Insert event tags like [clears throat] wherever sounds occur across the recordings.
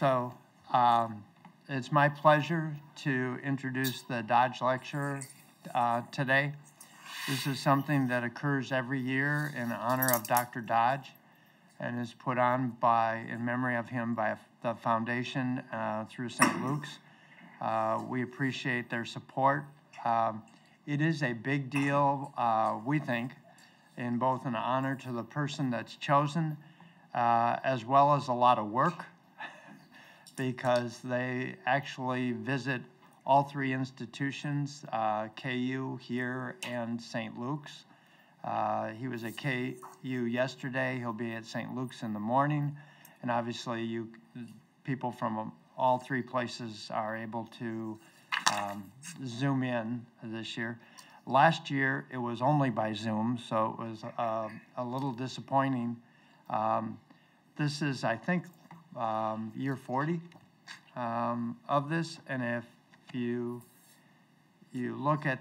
So um, it's my pleasure to introduce the Dodge Lecture uh, today. This is something that occurs every year in honor of Dr. Dodge and is put on by, in memory of him by the foundation uh, through St. Luke's. Uh, we appreciate their support. Um, it is a big deal, uh, we think, in both an honor to the person that's chosen, uh, as well as a lot of work, because they actually visit all three institutions, uh, KU here and St. Luke's. Uh, he was at KU yesterday. He'll be at St. Luke's in the morning, and obviously, you people from all three places are able to um, zoom in this year. Last year, it was only by Zoom, so it was uh, a little disappointing. Um, this is, I think, um, year 40 um, of this, and if you you look at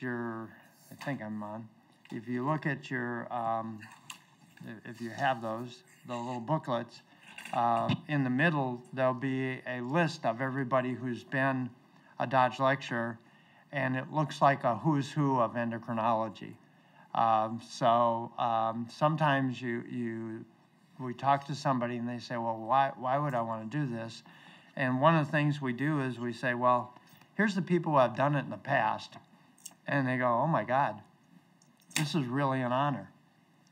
your, I think I'm on. If you look at your, um, if you have those, the little booklets, uh, in the middle there'll be a list of everybody who's been a Dodge lecturer, and it looks like a who's who of endocrinology. Um, so um, sometimes you you we talk to somebody and they say, well, why why would I want to do this? And one of the things we do is we say, well, here's the people who have done it in the past, and they go, oh my God, this is really an honor,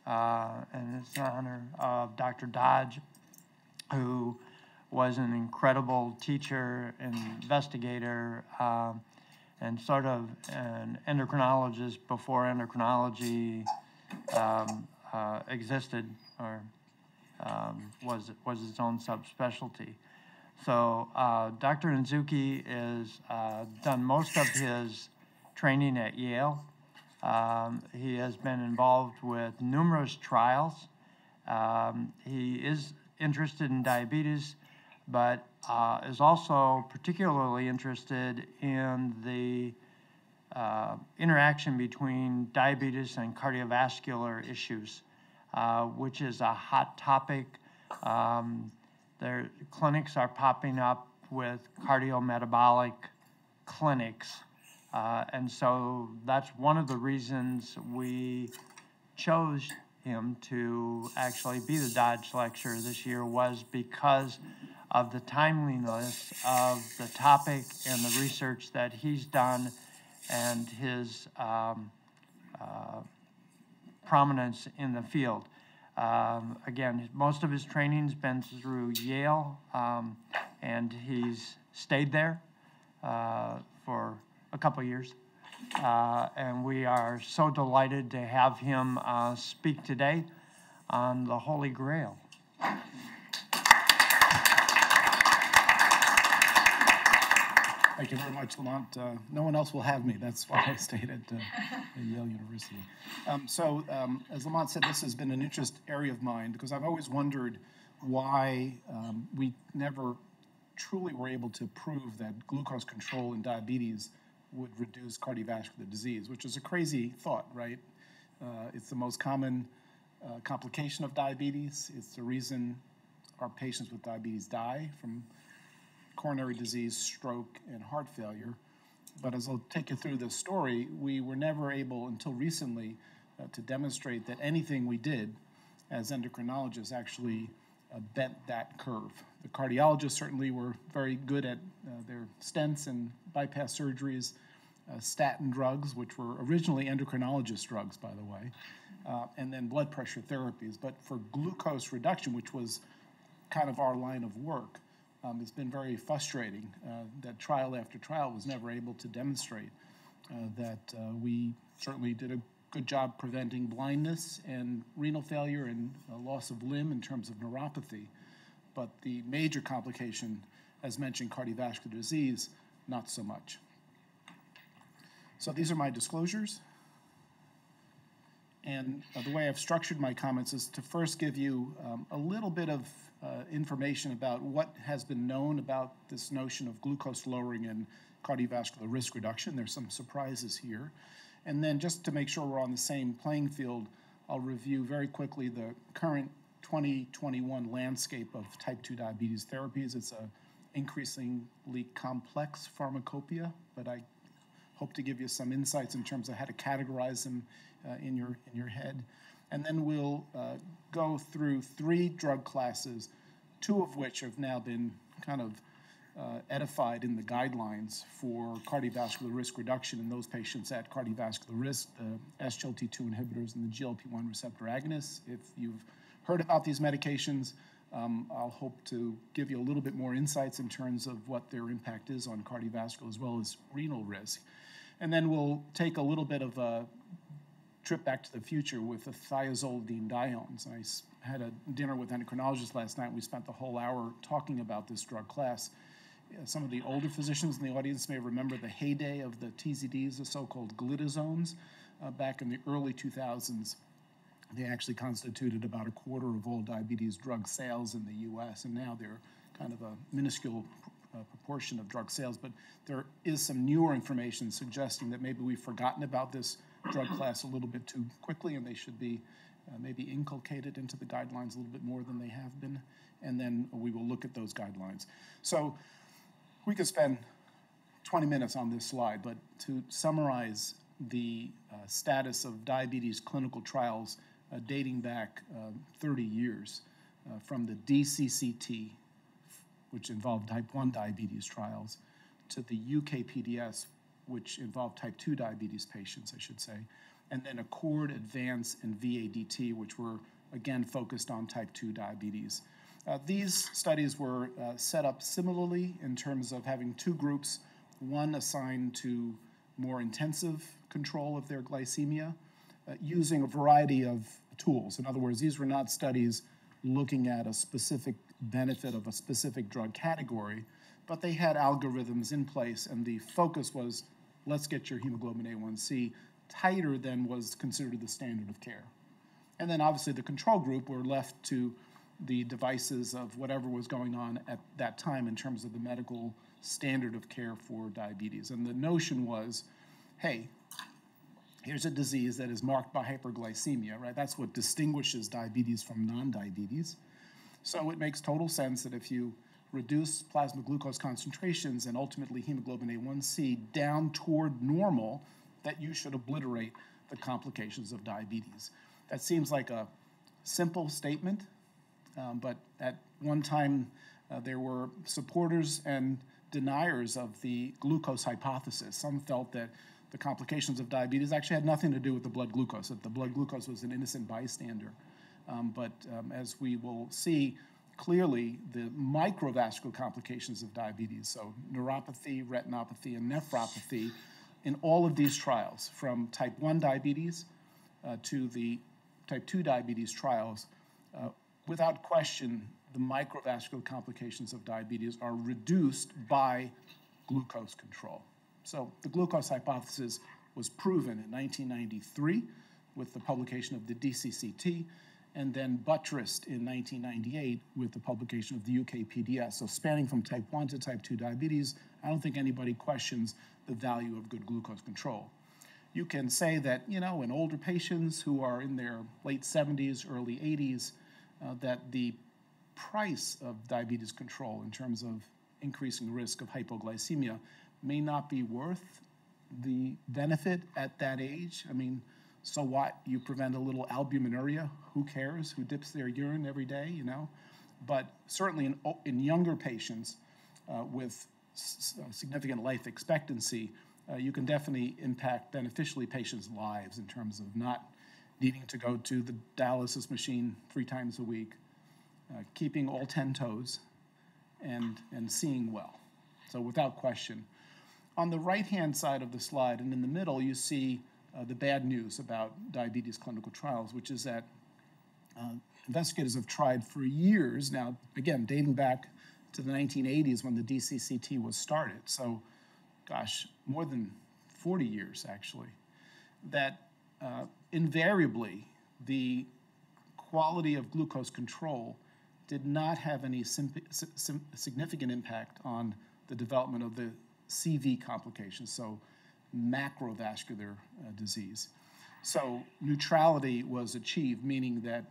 uh, and it's an honor of Dr. Dodge, who was an incredible teacher, investigator, um, and sort of an endocrinologist before endocrinology um, uh, existed or um, was was its own subspecialty. So uh, Dr. Inzucchi has uh, done most of his training at Yale. Um, he has been involved with numerous trials. Um, he is interested in diabetes but uh, is also particularly interested in the uh, interaction between diabetes and cardiovascular issues, uh, which is a hot topic. Um, their clinics are popping up with cardiometabolic clinics. Uh, and so that's one of the reasons we chose him to actually be the Dodge lecturer this year was because of the timeliness of the topic and the research that he's done and his um, uh, prominence in the field. Um, again, most of his training's been through Yale, um, and he's stayed there uh, for a couple years. Uh, and we are so delighted to have him uh, speak today on the Holy Grail. Thank you very much, Lamont. Uh, no one else will have me. That's why I stayed at, uh, [laughs] at Yale University. Um, so, um, as Lamont said, this has been an interest area of mine because I've always wondered why um, we never truly were able to prove that glucose control in diabetes would reduce cardiovascular disease, which is a crazy thought, right? Uh, it's the most common uh, complication of diabetes. It's the reason our patients with diabetes die from coronary disease, stroke, and heart failure. But as I'll take you through this story, we were never able until recently uh, to demonstrate that anything we did as endocrinologists actually uh, bent that curve. The cardiologists certainly were very good at uh, their stents and bypass surgeries, uh, statin drugs, which were originally endocrinologist drugs, by the way, uh, and then blood pressure therapies. But for glucose reduction, which was kind of our line of work, um, it's been very frustrating uh, that trial after trial was never able to demonstrate uh, that uh, we certainly did a good job preventing blindness and renal failure and loss of limb in terms of neuropathy. But the major complication, as mentioned, cardiovascular disease, not so much. So these are my disclosures. And uh, the way I've structured my comments is to first give you um, a little bit of uh, information about what has been known about this notion of glucose lowering and cardiovascular risk reduction. There's some surprises here. And then just to make sure we're on the same playing field, I'll review very quickly the current 2021 landscape of type 2 diabetes therapies. It's a increasingly complex pharmacopoeia, but I hope to give you some insights in terms of how to categorize them uh, in your in your head. And then we'll uh, go through three drug classes, two of which have now been kind of uh, edified in the guidelines for cardiovascular risk reduction in those patients at cardiovascular risk, the SGLT2 inhibitors and the GLP-1 receptor agonists. If you've heard about these medications, um, I'll hope to give you a little bit more insights in terms of what their impact is on cardiovascular as well as renal risk. And then we'll take a little bit of a trip back to the future with the thiazolidinediones. I had a dinner with endocrinologists last night. We spent the whole hour talking about this drug class. Some of the older physicians in the audience may remember the heyday of the TZDs, the so-called glitazones, uh, back in the early 2000s. They actually constituted about a quarter of all diabetes drug sales in the U.S., and now they're kind of a minuscule uh, proportion of drug sales. But there is some newer information suggesting that maybe we've forgotten about this drug class a little bit too quickly, and they should be uh, maybe inculcated into the guidelines a little bit more than they have been. And then we will look at those guidelines. So we could spend 20 minutes on this slide, but to summarize the uh, status of diabetes clinical trials uh, dating back uh, 30 years uh, from the DCCT, which involved type 1 diabetes trials, to the UKPDS, which involved type 2 diabetes patients, I should say, and then ACCORD, ADVANCE, and VADT, which were again focused on type 2 diabetes. Uh, these studies were uh, set up similarly in terms of having two groups, one assigned to more intensive control of their glycemia, uh, using a variety of tools. In other words, these were not studies looking at a specific benefit of a specific drug category, but they had algorithms in place, and the focus was let's get your hemoglobin A1C tighter than was considered the standard of care. And then obviously the control group were left to the devices of whatever was going on at that time in terms of the medical standard of care for diabetes. And the notion was hey, here's a disease that is marked by hyperglycemia, right? That's what distinguishes diabetes from non diabetes. So it makes total sense that if you reduce plasma glucose concentrations and ultimately hemoglobin A1C down toward normal, that you should obliterate the complications of diabetes. That seems like a simple statement, um, but at one time uh, there were supporters and deniers of the glucose hypothesis. Some felt that the complications of diabetes actually had nothing to do with the blood glucose, that the blood glucose was an innocent bystander. Um, but um, as we will see, clearly the microvascular complications of diabetes, so neuropathy, retinopathy, and nephropathy, in all of these trials, from type 1 diabetes uh, to the type 2 diabetes trials, uh, without question, the microvascular complications of diabetes are reduced by glucose control. So the glucose hypothesis was proven in 1993 with the publication of the DCCT, and then buttressed in 1998 with the publication of the UKPDS. So spanning from type 1 to type 2 diabetes, I don't think anybody questions the value of good glucose control. You can say that, you know, in older patients who are in their late 70s, early 80s, uh, that the price of diabetes control in terms of increasing risk of hypoglycemia may not be worth the benefit at that age. I mean, so what? You prevent a little albuminuria. Who cares? Who dips their urine every day, you know? But certainly in, in younger patients uh, with significant life expectancy, uh, you can definitely impact beneficially patients' lives in terms of not needing to go to the dialysis machine three times a week, uh, keeping all 10 toes, and, and seeing well. So, without question. On the right hand side of the slide and in the middle, you see uh, the bad news about diabetes clinical trials, which is that uh, investigators have tried for years now, again, dating back to the 1980s when the DCCT was started. So, gosh, more than 40 years actually, that uh, invariably the quality of glucose control did not have any significant impact on the development of the CV complications, so macrovascular uh, disease. So neutrality was achieved, meaning that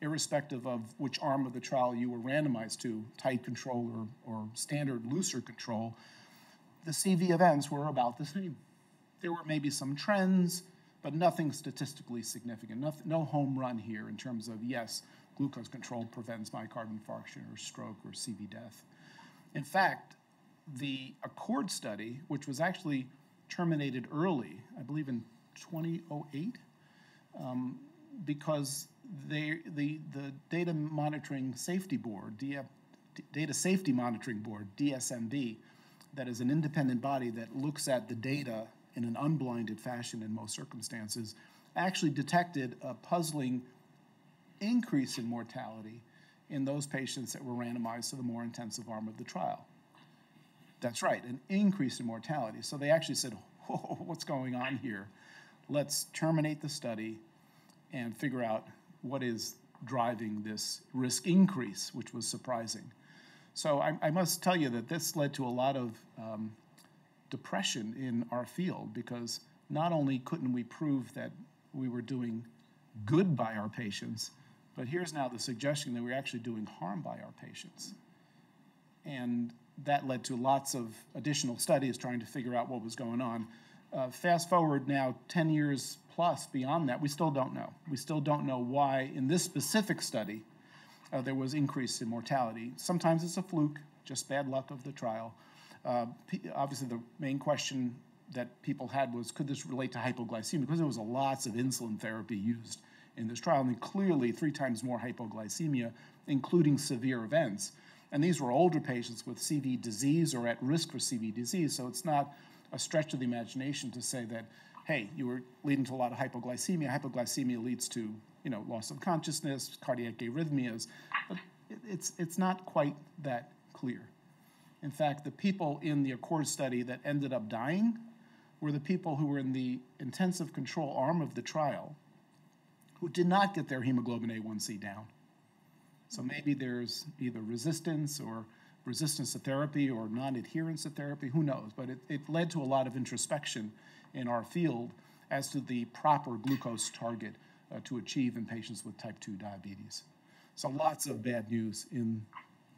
irrespective of which arm of the trial you were randomized to, tight control or, or standard looser control, the CV events were about the same. There were maybe some trends, but nothing statistically significant. Nothing, no home run here in terms of, yes, glucose control prevents myocardial infarction or stroke or CV death. In fact, the Accord study, which was actually terminated early, I believe in 2008, um, because they, the, the Data Monitoring Safety Board, DF, Data Safety Monitoring Board, DSMB, that is an independent body that looks at the data in an unblinded fashion in most circumstances, actually detected a puzzling increase in mortality in those patients that were randomized to the more intensive arm of the trial. That's right, an increase in mortality. So they actually said, [laughs] what's going on here? Let's terminate the study and figure out what is driving this risk increase, which was surprising. So I, I must tell you that this led to a lot of um, depression in our field because not only couldn't we prove that we were doing good by our patients, but here's now the suggestion that we're actually doing harm by our patients. And that led to lots of additional studies trying to figure out what was going on. Uh, fast forward now 10 years plus beyond that, we still don't know. We still don't know why, in this specific study, uh, there was increase in mortality. Sometimes it's a fluke, just bad luck of the trial. Uh, obviously, the main question that people had was could this relate to hypoglycemia? Because there was lots of insulin therapy used in this trial, and clearly three times more hypoglycemia, including severe events. And these were older patients with CV disease or at risk for CV disease, so it's not a stretch of the imagination to say that, hey, you were leading to a lot of hypoglycemia. Hypoglycemia leads to, you know, loss of consciousness, cardiac arrhythmias, but it's, it's not quite that clear. In fact, the people in the Accord study that ended up dying were the people who were in the intensive control arm of the trial who did not get their hemoglobin A1C down. So maybe there's either resistance or resistance to therapy or non-adherence to therapy, who knows? But it, it led to a lot of introspection in our field as to the proper glucose target uh, to achieve in patients with type 2 diabetes. So lots of bad news in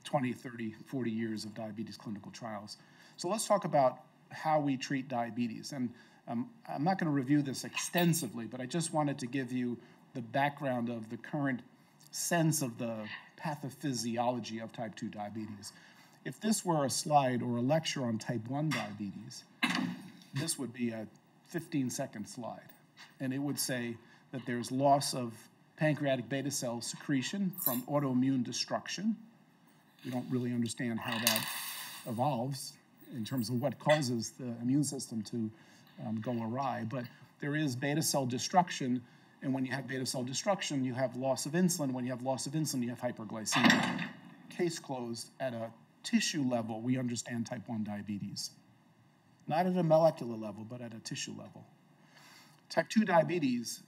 20, 30, 40 years of diabetes clinical trials. So let's talk about how we treat diabetes. And um, I'm not going to review this extensively, but I just wanted to give you the background of the current sense of the pathophysiology of type 2 diabetes. If this were a slide or a lecture on type 1 diabetes, this would be a 15 second slide. And it would say that there's loss of pancreatic beta cell secretion from autoimmune destruction. We don't really understand how that evolves in terms of what causes the immune system to um, go awry, but there is beta cell destruction and when you have beta cell destruction, you have loss of insulin. When you have loss of insulin, you have hyperglycemia. Case closed. At a tissue level, we understand type 1 diabetes. Not at a molecular level, but at a tissue level. Type 2 diabetes,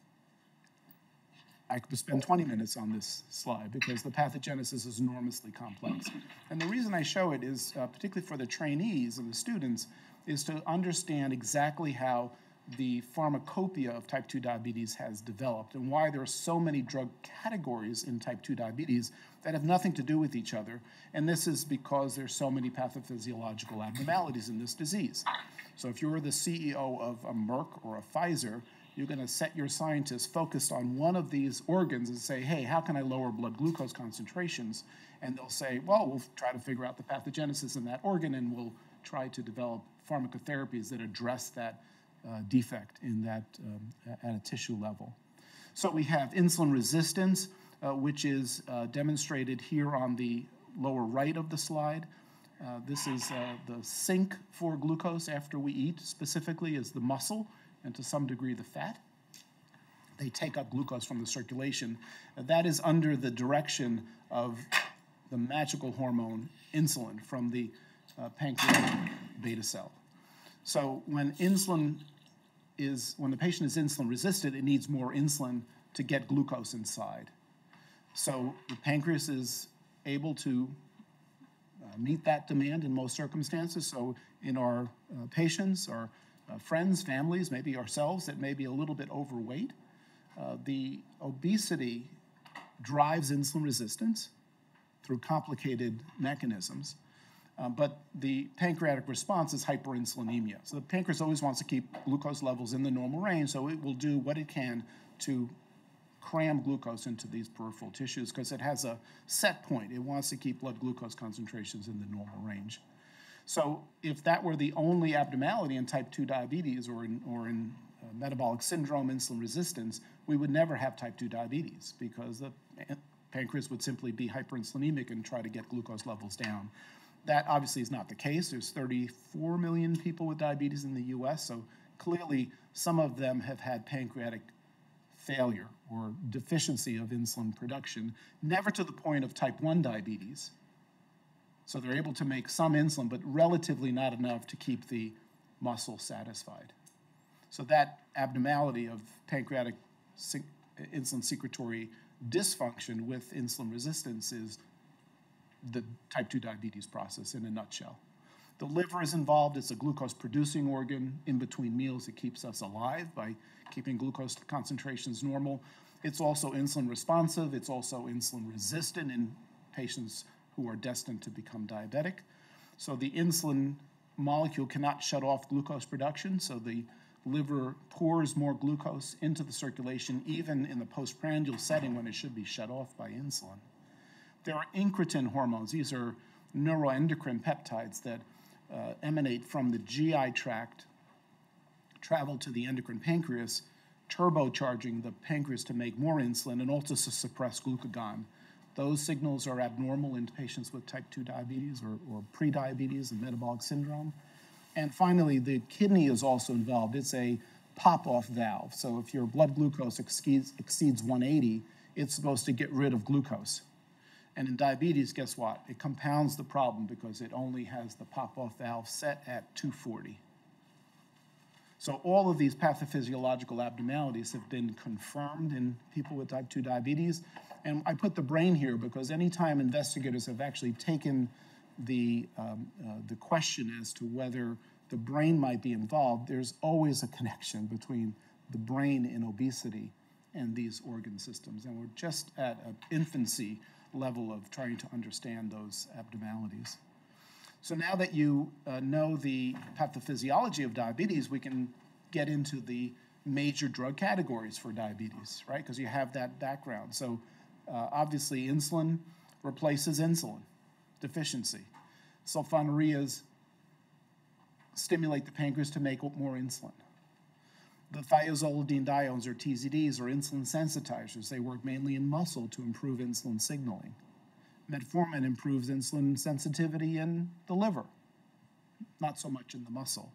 I could spend 20 minutes on this slide because the pathogenesis is enormously complex. And the reason I show it is, uh, particularly for the trainees and the students, is to understand exactly how the pharmacopoeia of type 2 diabetes has developed and why there are so many drug categories in type 2 diabetes that have nothing to do with each other. And this is because there's so many pathophysiological abnormalities in this disease. So if you're the CEO of a Merck or a Pfizer, you're going to set your scientists focused on one of these organs and say, hey, how can I lower blood glucose concentrations? And they'll say, well, we'll try to figure out the pathogenesis in that organ and we'll try to develop pharmacotherapies that address that defect in that um, at a tissue level. So we have insulin resistance, uh, which is uh, demonstrated here on the lower right of the slide. Uh, this is uh, the sink for glucose after we eat, specifically is the muscle and to some degree the fat. They take up glucose from the circulation. that is under the direction of the magical hormone insulin from the uh, pancreatic beta cell. So when insulin is, when the patient is insulin resistant, it needs more insulin to get glucose inside. So the pancreas is able to uh, meet that demand in most circumstances. So in our uh, patients, our uh, friends, families, maybe ourselves that may be a little bit overweight, uh, the obesity drives insulin resistance through complicated mechanisms. Uh, but the pancreatic response is hyperinsulinemia. So the pancreas always wants to keep glucose levels in the normal range, so it will do what it can to cram glucose into these peripheral tissues because it has a set point. It wants to keep blood glucose concentrations in the normal range. So if that were the only abnormality in type 2 diabetes or in, or in uh, metabolic syndrome, insulin resistance, we would never have type 2 diabetes because the pancreas would simply be hyperinsulinemic and try to get glucose levels down. That obviously is not the case. There's 34 million people with diabetes in the US, so clearly some of them have had pancreatic failure or deficiency of insulin production, never to the point of type 1 diabetes. So they're able to make some insulin, but relatively not enough to keep the muscle satisfied. So that abnormality of pancreatic insulin secretory dysfunction with insulin resistance is the type 2 diabetes process in a nutshell. The liver is involved. It's a glucose producing organ in between meals. It keeps us alive by keeping glucose concentrations normal. It's also insulin responsive. It's also insulin resistant in patients who are destined to become diabetic. So the insulin molecule cannot shut off glucose production. So the liver pours more glucose into the circulation, even in the postprandial setting when it should be shut off by insulin. There are incretin hormones. These are neuroendocrine peptides that uh, emanate from the GI tract, travel to the endocrine pancreas, turbocharging the pancreas to make more insulin and also to suppress glucagon. Those signals are abnormal in patients with type 2 diabetes or, or prediabetes and metabolic syndrome. And finally, the kidney is also involved. It's a pop off valve. So if your blood glucose exceeds, exceeds 180, it's supposed to get rid of glucose. And in diabetes, guess what? It compounds the problem because it only has the pop off valve set at 240. So all of these pathophysiological abnormalities have been confirmed in people with type 2 diabetes. And I put the brain here because anytime investigators have actually taken the, um, uh, the question as to whether the brain might be involved, there's always a connection between the brain and obesity and these organ systems. And we're just at an infancy level of trying to understand those abnormalities. So now that you uh, know the pathophysiology of diabetes, we can get into the major drug categories for diabetes, right? Because you have that background. So uh, obviously, insulin replaces insulin deficiency. Sulfonylureas stimulate the pancreas to make more insulin. The thiazolidinediones, or TZDs, are insulin sensitizers. They work mainly in muscle to improve insulin signaling. Metformin improves insulin sensitivity in the liver, not so much in the muscle.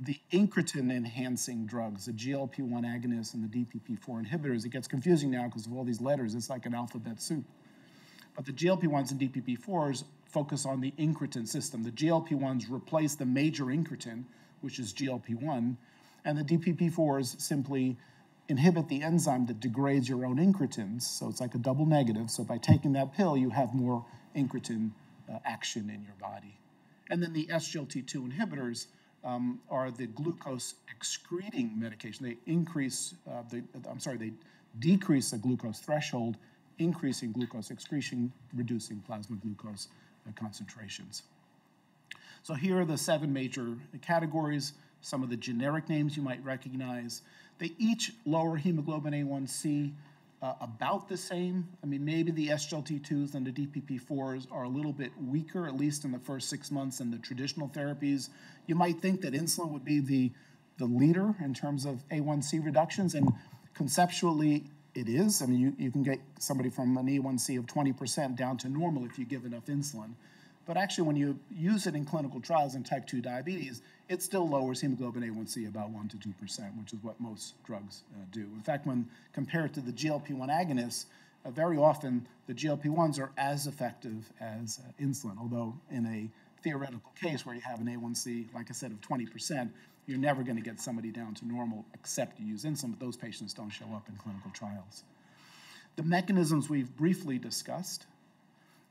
The incretin enhancing drugs, the GLP 1 agonists and the DPP4 inhibitors, it gets confusing now because of all these letters. It's like an alphabet soup. But the GLP 1s and DPP4s focus on the incretin system. The GLP 1s replace the major incretin, which is GLP 1, and the DPP4s simply inhibit the enzyme that degrades your own incretins. So it's like a double negative. So by taking that pill, you have more incretin uh, action in your body. And then the SGLT2 inhibitors um, are the glucose excreting medication. They increase, uh, the, I'm sorry, they decrease the glucose threshold, increasing glucose excretion, reducing plasma glucose uh, concentrations. So here are the seven major categories some of the generic names you might recognize. They each lower hemoglobin A1C uh, about the same. I mean, maybe the SGLT2s and the DPP4s are a little bit weaker, at least in the first six months, than the traditional therapies. You might think that insulin would be the, the leader in terms of A1C reductions, and conceptually, it is. I mean, you, you can get somebody from an A1C of 20% down to normal if you give enough insulin. But actually, when you use it in clinical trials in type 2 diabetes, it still lowers hemoglobin A1C about 1 to 2%, which is what most drugs uh, do. In fact, when compared to the GLP 1 agonists, uh, very often the GLP 1s are as effective as uh, insulin, although in a theoretical case where you have an A1C, like I said, of 20%, you're never going to get somebody down to normal except you use insulin, but those patients don't show up in clinical trials. The mechanisms we've briefly discussed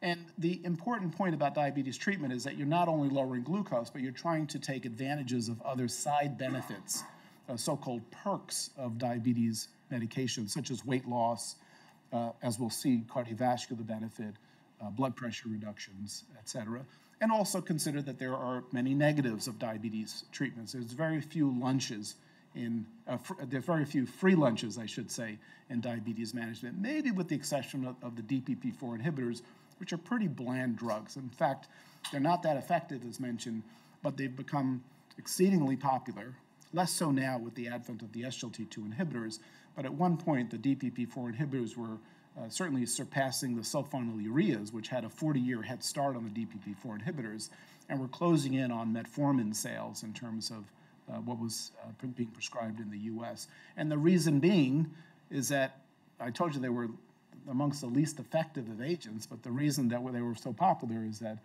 and the important point about diabetes treatment is that you're not only lowering glucose, but you're trying to take advantages of other side benefits, uh, so called perks of diabetes medications, such as weight loss, uh, as we'll see, cardiovascular benefit, uh, blood pressure reductions, et cetera. And also consider that there are many negatives of diabetes treatments. There's very few lunches in, uh, there are very few free lunches, I should say, in diabetes management, maybe with the exception of, of the DPP4 inhibitors, which are pretty bland drugs. In fact, they're not that effective, as mentioned, but they've become exceedingly popular, less so now with the advent of the SGLT2 inhibitors, but at one point, the DPP4 inhibitors were uh, certainly surpassing the sulfonylureas, which had a 40-year head start on the DPP4 inhibitors, and we're closing in on metformin sales in terms of uh, what was uh, being prescribed in the U.S. And the reason being is that I told you they were amongst the least effective of agents, but the reason that they were so popular is that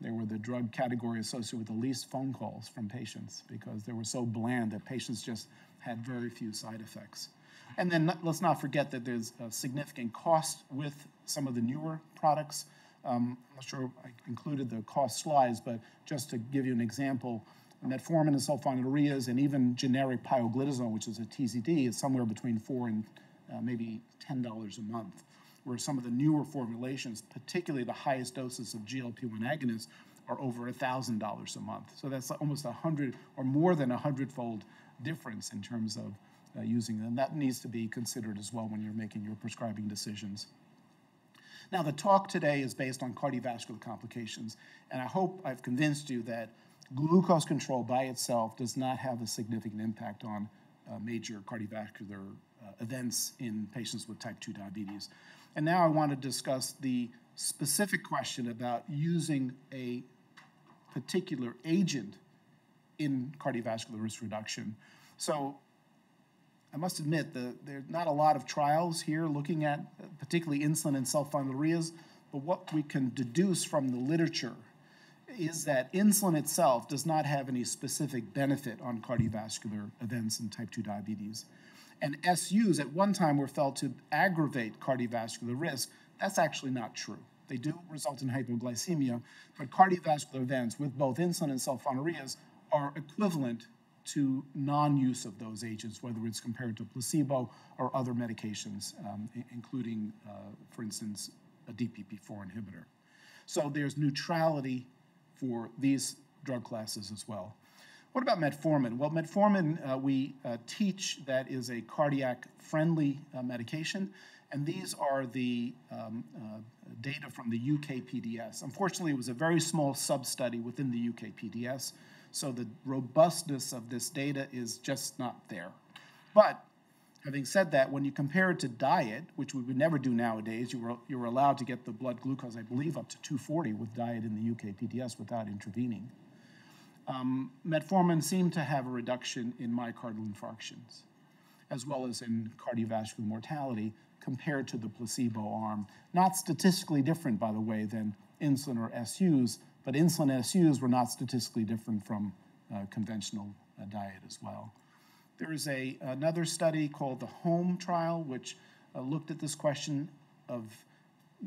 they were the drug category associated with the least phone calls from patients because they were so bland that patients just had very few side effects. And then let's not forget that there's a significant cost with some of the newer products. Um, I'm not sure I included the cost slides, but just to give you an example, metformin and sulfonylureas and even generic pioglitazone, which is a TZD, is somewhere between four and uh, maybe $10 a month. Where some of the newer formulations, particularly the highest doses of GLP-1 agonists, are over $1,000 a month. So that's almost a hundred or more than a hundredfold difference in terms of uh, using them. That needs to be considered as well when you're making your prescribing decisions. Now, the talk today is based on cardiovascular complications, and I hope I've convinced you that glucose control by itself does not have a significant impact on uh, major cardiovascular uh, events in patients with type 2 diabetes. And now I want to discuss the specific question about using a particular agent in cardiovascular risk reduction. So I must admit that there's not a lot of trials here looking at particularly insulin and sulfonylureas, but what we can deduce from the literature is that insulin itself does not have any specific benefit on cardiovascular events in type 2 diabetes. And SUs at one time were felt to aggravate cardiovascular risk. That's actually not true. They do result in hypoglycemia, but cardiovascular events with both insulin and sulfonylureas are equivalent to non-use of those agents, whether it's compared to placebo or other medications, um, including, uh, for instance, a DPP-4 inhibitor. So there's neutrality for these drug classes as well. What about metformin? Well, metformin, uh, we uh, teach that is a cardiac-friendly uh, medication, and these are the um, uh, data from the UKPDS. Unfortunately, it was a very small sub-study within the UKPDS, so the robustness of this data is just not there. But having said that, when you compare it to diet, which we would never do nowadays, you were, you were allowed to get the blood glucose, I believe, up to 240 with diet in the UKPDS without intervening. Um, metformin seemed to have a reduction in myocardial infarctions, as well as in cardiovascular mortality compared to the placebo arm. Not statistically different, by the way, than insulin or SUs, but insulin SUs were not statistically different from uh, conventional uh, diet as well. There is a, another study called the HOME trial, which uh, looked at this question of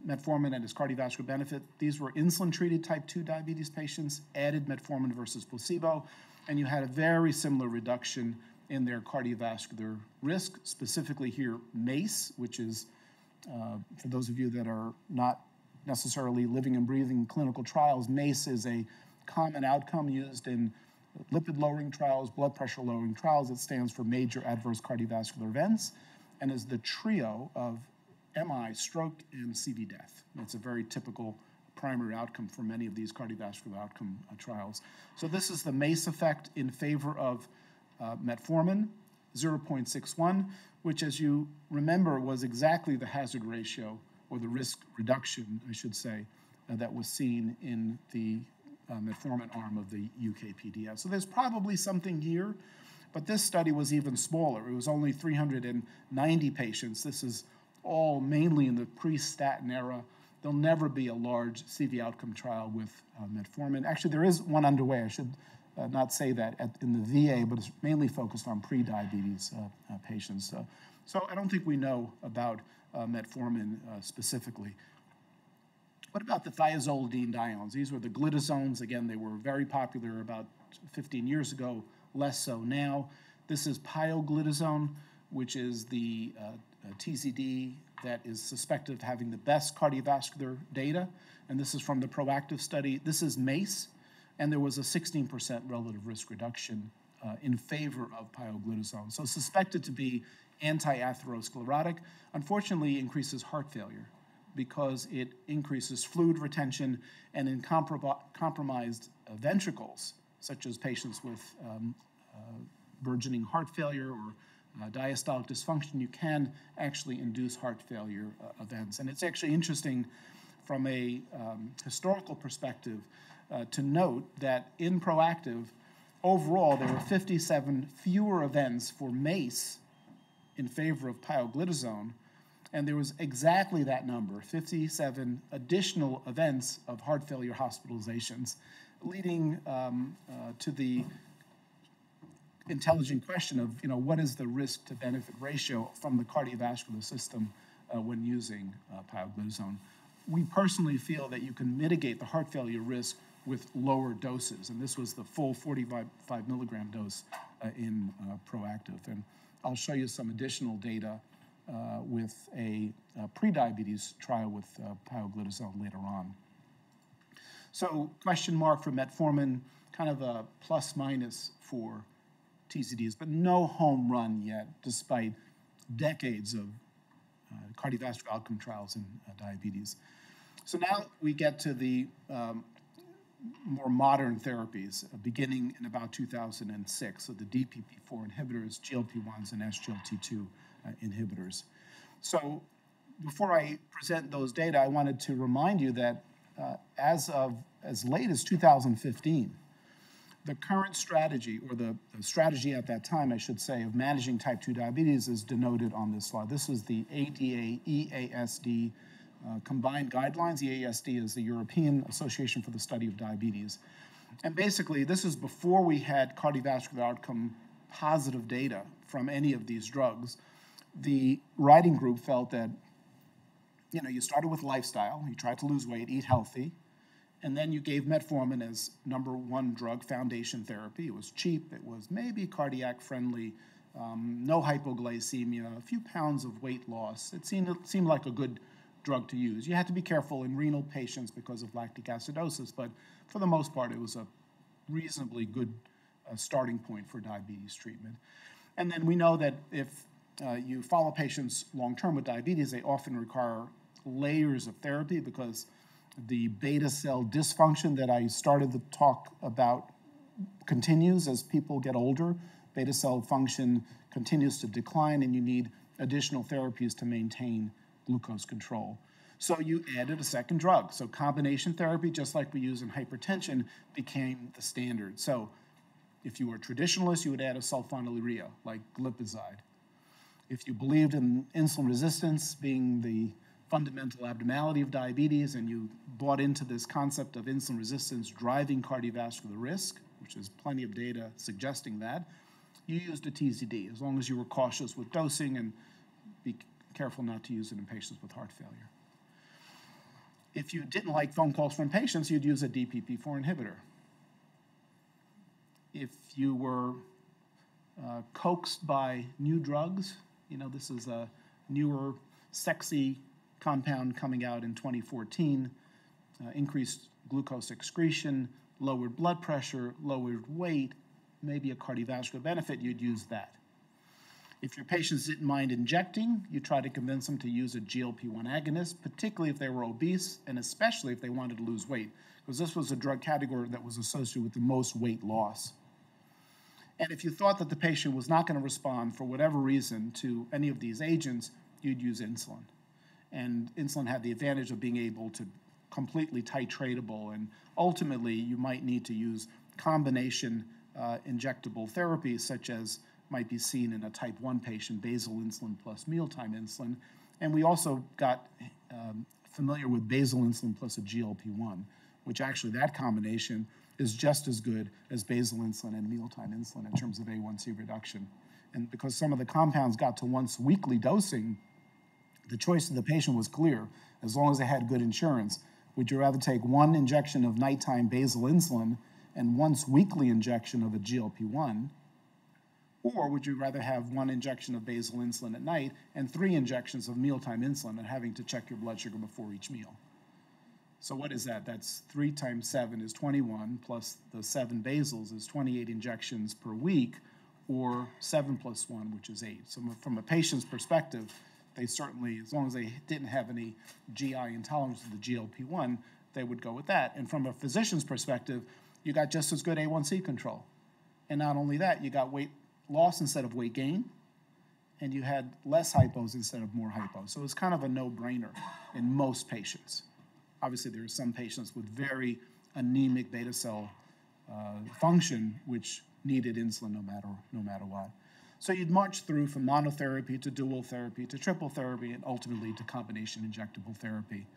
metformin and its cardiovascular benefit. These were insulin-treated type 2 diabetes patients, added metformin versus placebo, and you had a very similar reduction in their cardiovascular risk, specifically here MACE, which is, uh, for those of you that are not necessarily living and breathing clinical trials. MACE is a common outcome used in lipid lowering trials, blood pressure lowering trials. It stands for major adverse cardiovascular events and is the trio of MI, stroke, and CV death. It's a very typical primary outcome for many of these cardiovascular outcome uh, trials. So this is the MACE effect in favor of uh, metformin, 0.61, which as you remember was exactly the hazard ratio or the risk reduction, I should say, uh, that was seen in the uh, metformin arm of the UKPDS. So there's probably something here, but this study was even smaller. It was only 390 patients. This is all mainly in the pre-statin era. There'll never be a large CV outcome trial with uh, metformin. Actually, there is one underway. I should uh, not say that at, in the VA, but it's mainly focused on pre-diabetes uh, uh, patients. so I don't think we know about uh, metformin uh, specifically. What about the thiazolidinediones? These were the glitazones. Again, they were very popular about 15 years ago, less so now. This is pioglitazone, which is the uh, TZD that is suspected of having the best cardiovascular data, and this is from the PROACTIVE study. This is MACE, and there was a 16% relative risk reduction uh, in favor of pioglitazone. So suspected to be anti-atherosclerotic, unfortunately increases heart failure because it increases fluid retention and in comprom- compromised uh, ventricles, such as patients with um, uh, burgeoning heart failure or uh, diastolic dysfunction, you can actually induce heart failure uh, events. And it's actually interesting from a um, historical perspective uh, to note that in proactive, overall, there were 57 fewer events for MACE in favor of pioglitazone, and there was exactly that number 57 additional events of heart failure hospitalizations, leading um, uh, to the intelligent question of, you know, what is the risk to benefit ratio from the cardiovascular system uh, when using uh, pioglitazone? We personally feel that you can mitigate the heart failure risk with lower doses, and this was the full 45 milligram dose uh, in uh, Proactive. And I'll show you some additional data uh, with a, a prediabetes trial with uh, pioglitazone later on. So question mark for metformin, kind of a plus minus for TZDs, but no home run yet, despite decades of uh, cardiovascular outcome trials in uh, diabetes. So now we get to the um, more modern therapies, uh, beginning in about 2006. So the DPP4 inhibitors, GLP-1s, and SGLT2 uh, inhibitors. So before I present those data, I wanted to remind you that uh, as of as late as 2015, the current strategy, or the, the, strategy at that time, I should say, of managing type 2 diabetes is denoted on this slide. This is the ADA EASD uh, combined guidelines. EASD is the European Association for the Study of Diabetes. And basically, this is before we had cardiovascular outcome positive data from any of these drugs. The writing group felt that, you know, you started with lifestyle, you tried to lose weight, eat healthy, and then you gave metformin as number one drug, foundation therapy. It was cheap, it was maybe cardiac friendly, um, no hypoglycemia, a few pounds of weight loss. It seemed, it seemed like a good drug to use. You had to be careful in renal patients because of lactic acidosis, but for the most part, it was a reasonably good uh, starting point for diabetes treatment. And then we know that if uh, you follow patients long term with diabetes, they often require layers of therapy because the beta cell dysfunction that I started the talk about continues as people get older. Beta cell function continues to decline, and you need additional therapies to maintain glucose control. So you added a second drug. So combination therapy, just like we use in hypertension, became the standard. So if you were a traditionalist, you would add a sulfonylurea, like glipizide. If you believed in insulin resistance being the fundamental abnormality of diabetes and you bought into this concept of insulin resistance driving cardiovascular risk, which is plenty of data suggesting that, you used a TZD as long as you were cautious with dosing and be careful not to use it in patients with heart failure. If you didn't like phone calls from patients, you'd use a DPP4 inhibitor. If you were uh, coaxed by new drugs, you know, this is a newer, sexy compound coming out in 2014, uh, increased glucose excretion, lowered blood pressure, lowered weight, maybe a cardiovascular benefit, you'd use that. If your patients didn't mind injecting, you try to convince them to use a GLP 1 agonist, particularly if they were obese and especially if they wanted to lose weight, because this was a drug category that was associated with the most weight loss. And if you thought that the patient was not going to respond for whatever reason to any of these agents, you'd use insulin and insulin had the advantage of being able to completely titratable and ultimately you might need to use combination uh, injectable therapies such as might be seen in a type 1 patient basal insulin plus mealtime insulin. And we also got um, familiar with basal insulin plus a glp-1 which actually that combination is just as good as basal insulin and mealtime insulin in terms of a1c reduction. And because some of the compounds got to once weekly dosing the choice of the patient was clear as long as they had good insurance. Would you rather take one injection of nighttime basal insulin and once weekly injection of a GLP 1, Or would you rather have one injection of basal insulin at night and three injections of mealtime insulin and having to check your blood sugar before each meal? So what is that? That's three times seven is 21, plus the seven basals is 28 injections per week, or seven plus one, which is eight. So from a patient's perspective, they certainly, as long as they didn't have any GI intolerance to the GLP-1, they would go with that. And from a physician's perspective, you got just as good A1C control. And not only that, you got weight loss instead of weight gain, and you had less hypos instead of more hypos. So it's kind of a no-brainer in most patients. Obviously, there are some patients with very anemic beta cell uh, function, which needed insulin no matter, no matter what. So you'd march through from monotherapy to dual therapy to triple therapy and ultimately to combination injectable therapy.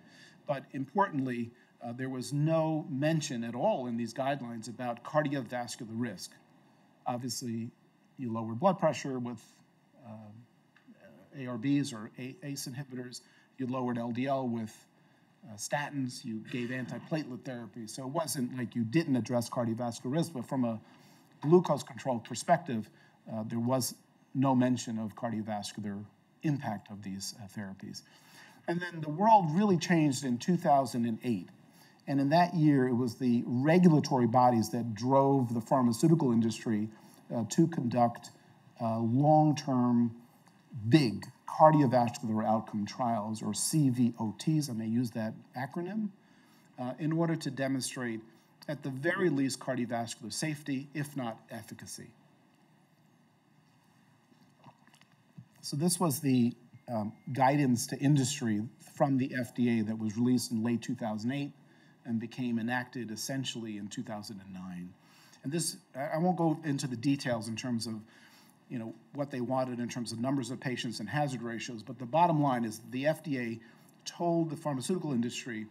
But importantly, uh, there was no mention at all in these guidelines about cardiovascular risk. Obviously, you lower blood pressure with uh, ARBs or ACE inhibitors. You lowered LDL with uh, statins. You gave antiplatelet therapy. So it wasn't like you didn't address cardiovascular risk, but from a glucose control perspective, uh, there was no mention of cardiovascular impact of these uh, therapies. And then the world really changed in 2008. And in that year, it was the regulatory bodies that drove the pharmaceutical industry uh, to conduct uh, long term, big cardiovascular outcome trials, or CVOTs, I may use that acronym, uh, in order to demonstrate, at the very least, cardiovascular safety, if not efficacy. So, this was the um, guidance to industry from the FDA that was released in late 2008 and became enacted essentially in 2009. And this, I won't go into the details in terms of, you know, what they wanted in terms of numbers of patients and hazard ratios, but the bottom line is the FDA told the pharmaceutical industry,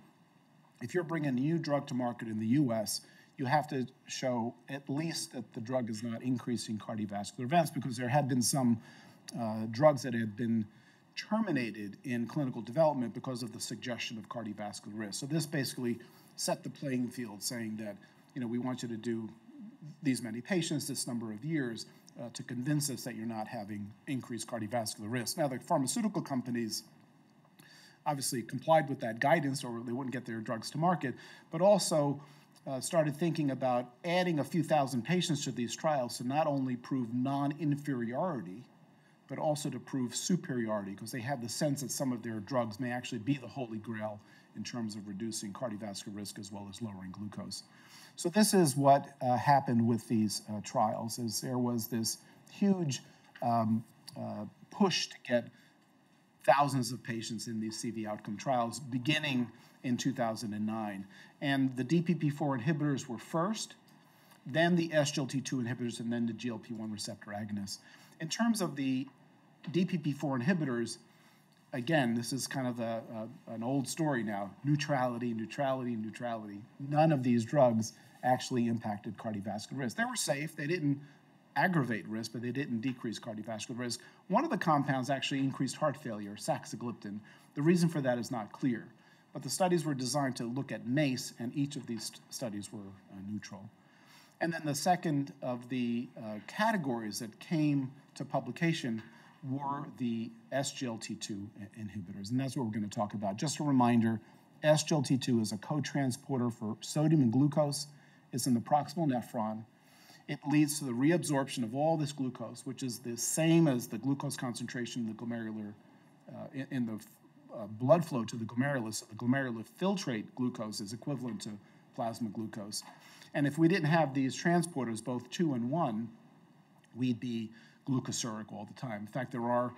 if you're bringing a new drug to market in the U.S., you have to show at least that the drug is not increasing cardiovascular events because there had been some uh, drugs that had been terminated in clinical development because of the suggestion of cardiovascular risk. So this basically set the playing field, saying that you know we want you to do these many patients, this number of years, uh, to convince us that you're not having increased cardiovascular risk. Now, the pharmaceutical companies obviously complied with that guidance, or they wouldn't get their drugs to market, but also uh, started thinking about adding a few thousand patients to these trials to not only prove non-inferiority, but also to prove superiority, because they had the sense that some of their drugs may actually be the holy grail in terms of reducing cardiovascular risk as well as lowering glucose. So this is what uh, happened with these uh, trials, is there was this huge um, uh, push to get thousands of patients in these CV outcome trials beginning in 2009. And the DPP-4 inhibitors were first, then the SGLT2 inhibitors, and then the GLP-1 receptor agonists. In terms of the DPP-4 inhibitors, again, this is kind of a, a, an old story now neutrality, neutrality, neutrality. None of these drugs actually impacted cardiovascular risk. They were safe, they didn't aggravate risk, but they didn't decrease cardiovascular risk. One of the compounds actually increased heart failure, saxagliptin. The reason for that is not clear, but the studies were designed to look at MACE, and each of these studies were uh, neutral. And then the second of the uh, categories that came to publication were the SGLT2 inhibitors, and that's what we're going to talk about. Just a reminder, SGLT2 is a co-transporter for sodium and glucose. It's in the proximal nephron. It leads to the reabsorption of all this glucose, which is the same as the glucose concentration in the glomerular, uh, in, in, the uh, blood flow to the glomerulus. The glomerular filtrate glucose is equivalent to plasma glucose. And if we didn't have these transporters, both two and one, we'd be glucosuric all the time. In fact, there are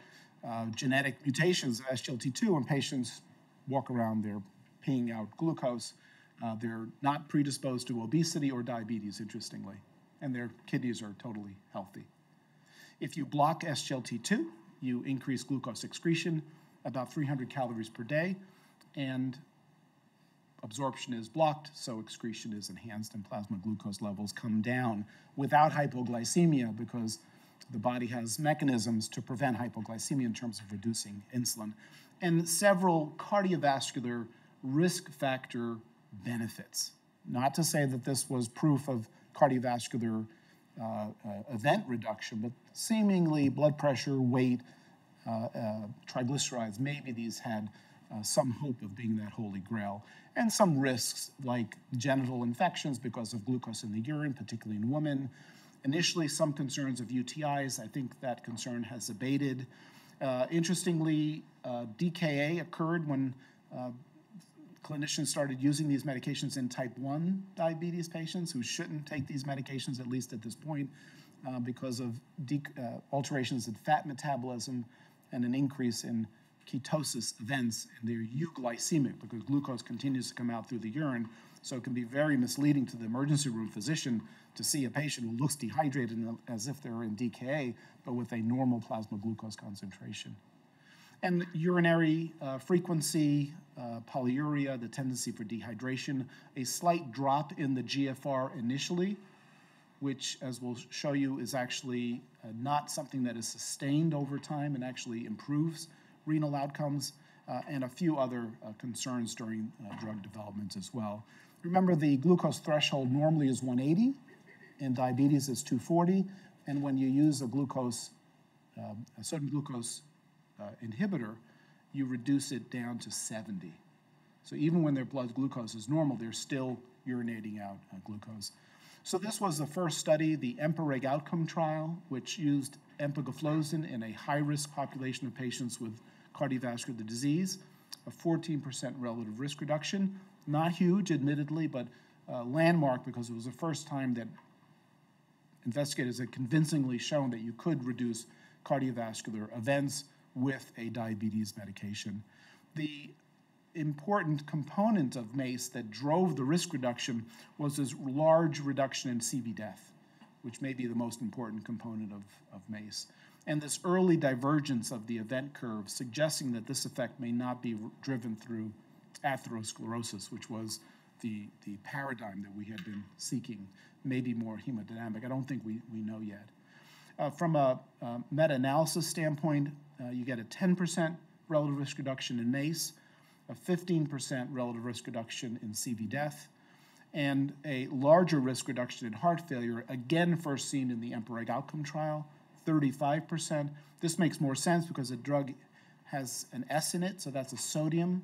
uh, genetic mutations of SGLT2 when patients walk around, they're peeing out glucose. Uh, they're not predisposed to obesity or diabetes, interestingly, and their kidneys are totally healthy. If you block SGLT2, you increase glucose excretion about 300 calories per day, and absorption is blocked, so excretion is enhanced and plasma glucose levels come down without hypoglycemia because the body has mechanisms to prevent hypoglycemia in terms of reducing insulin, and several cardiovascular risk factor benefits. Not to say that this was proof of cardiovascular uh, uh, event reduction, but seemingly blood pressure, weight, uh, uh, triglycerides, maybe these had uh, some hope of being that holy grail. And some risks like genital infections because of glucose in the urine, particularly in women. Initially, some concerns of UTIs. I think that concern has abated. Uh, interestingly, uh, DKA occurred when uh, clinicians started using these medications in type 1 diabetes patients who shouldn't take these medications, at least at this point, uh, because of uh, alterations in fat metabolism and an increase in ketosis events, and they're euglycemic because glucose continues to come out through the urine. So it can be very misleading to the emergency room physician to see a patient who looks dehydrated as if they're in DKA, but with a normal plasma glucose concentration. And urinary uh, frequency, uh, polyuria, the tendency for dehydration, a slight drop in the GFR initially, which, as we'll show you, is actually uh, not something that is sustained over time and actually improves renal outcomes, uh, and a few other uh, concerns during uh, drug development as well. Remember, the glucose threshold normally is 180, in diabetes is 240, and when you use a glucose, a certain glucose inhibitor, you reduce it down to 70. So even when their blood glucose is normal, they're still urinating out uh, glucose. So this was the first study, the EMPA-REG outcome trial, which used empagliflozin in a high-risk population of patients with cardiovascular disease, a 14% relative risk reduction. Not huge, admittedly, but uh, landmark because it was the first time that investigators had convincingly shown that you could reduce cardiovascular events with a diabetes medication. The important component of MACE that drove the risk reduction was this large reduction in CV death, which may be the most important component of, of MACE and this early divergence of the event curve suggesting that this effect may not be driven through atherosclerosis, which was the, the paradigm that we had been seeking, maybe more hemodynamic. I don't think we, we know yet. Uh, from a, a meta analysis standpoint, uh, you get a 10% relative risk reduction in MACE, a 15% relative risk reduction in CV death, and a larger risk reduction in heart failure, again first seen in the EMPA-REG outcome trial, 35%. This makes more sense because a drug has an S in it, so that's a sodium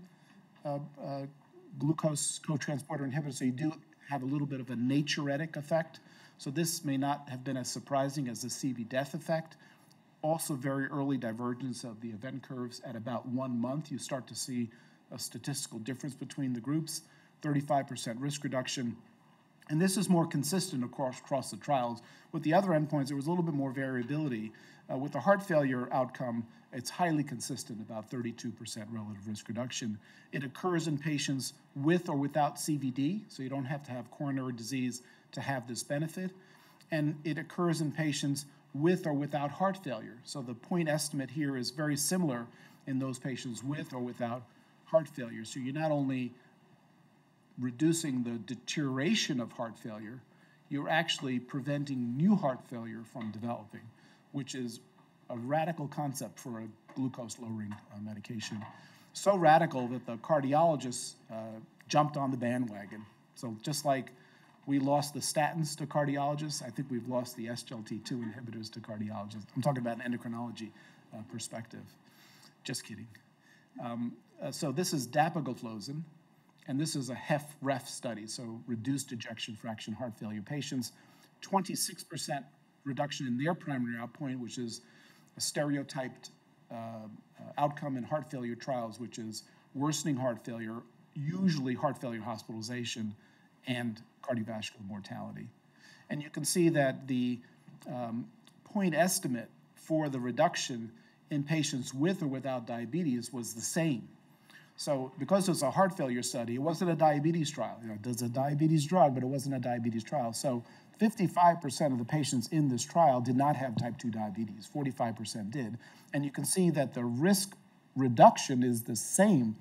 glucose cotransporter inhibitor. So you do have a little bit of a natriuretic effect. So this may not have been as surprising as the CV death effect. Also, very early divergence of the event curves at about one month. You start to see a statistical difference between the groups, 35% risk reduction, and this is more consistent across, across the trials. With the other endpoints, there was a little bit more variability. Uh, with the heart failure outcome, it's highly consistent, about 32% relative risk reduction. It occurs in patients with or without CVD, so you don't have to have coronary disease to have this benefit. And it occurs in patients with or without heart failure. So the point estimate here is very similar in those patients with or without heart failure. So you're not only reducing the deterioration of heart failure, you're actually preventing new heart failure from developing, which is a radical concept for a glucose lowering uh, medication. So radical that the cardiologists uh, jumped on the bandwagon. So just like we lost the statins to cardiologists, I think we've lost the SGLT2 inhibitors to cardiologists. I'm talking about an endocrinology uh, perspective. Just kidding. Um, uh, so this is dapagliflozin, and this is a HFrEF study, so reduced ejection fraction heart failure patients, 26% reduction in their primary outpoint, which is a stereotyped uh, outcome in heart failure trials, which is worsening heart failure, usually heart failure hospitalization, and cardiovascular mortality. And you can see that the um, point estimate for the reduction in patients with or without diabetes was the same so because it was a heart failure study, it wasn't a diabetes trial. You know, there's a diabetes drug, but it wasn't a diabetes trial. So 55% of the patients in this trial did not have type 2 diabetes, 45% did. And you can see that the risk reduction is the same.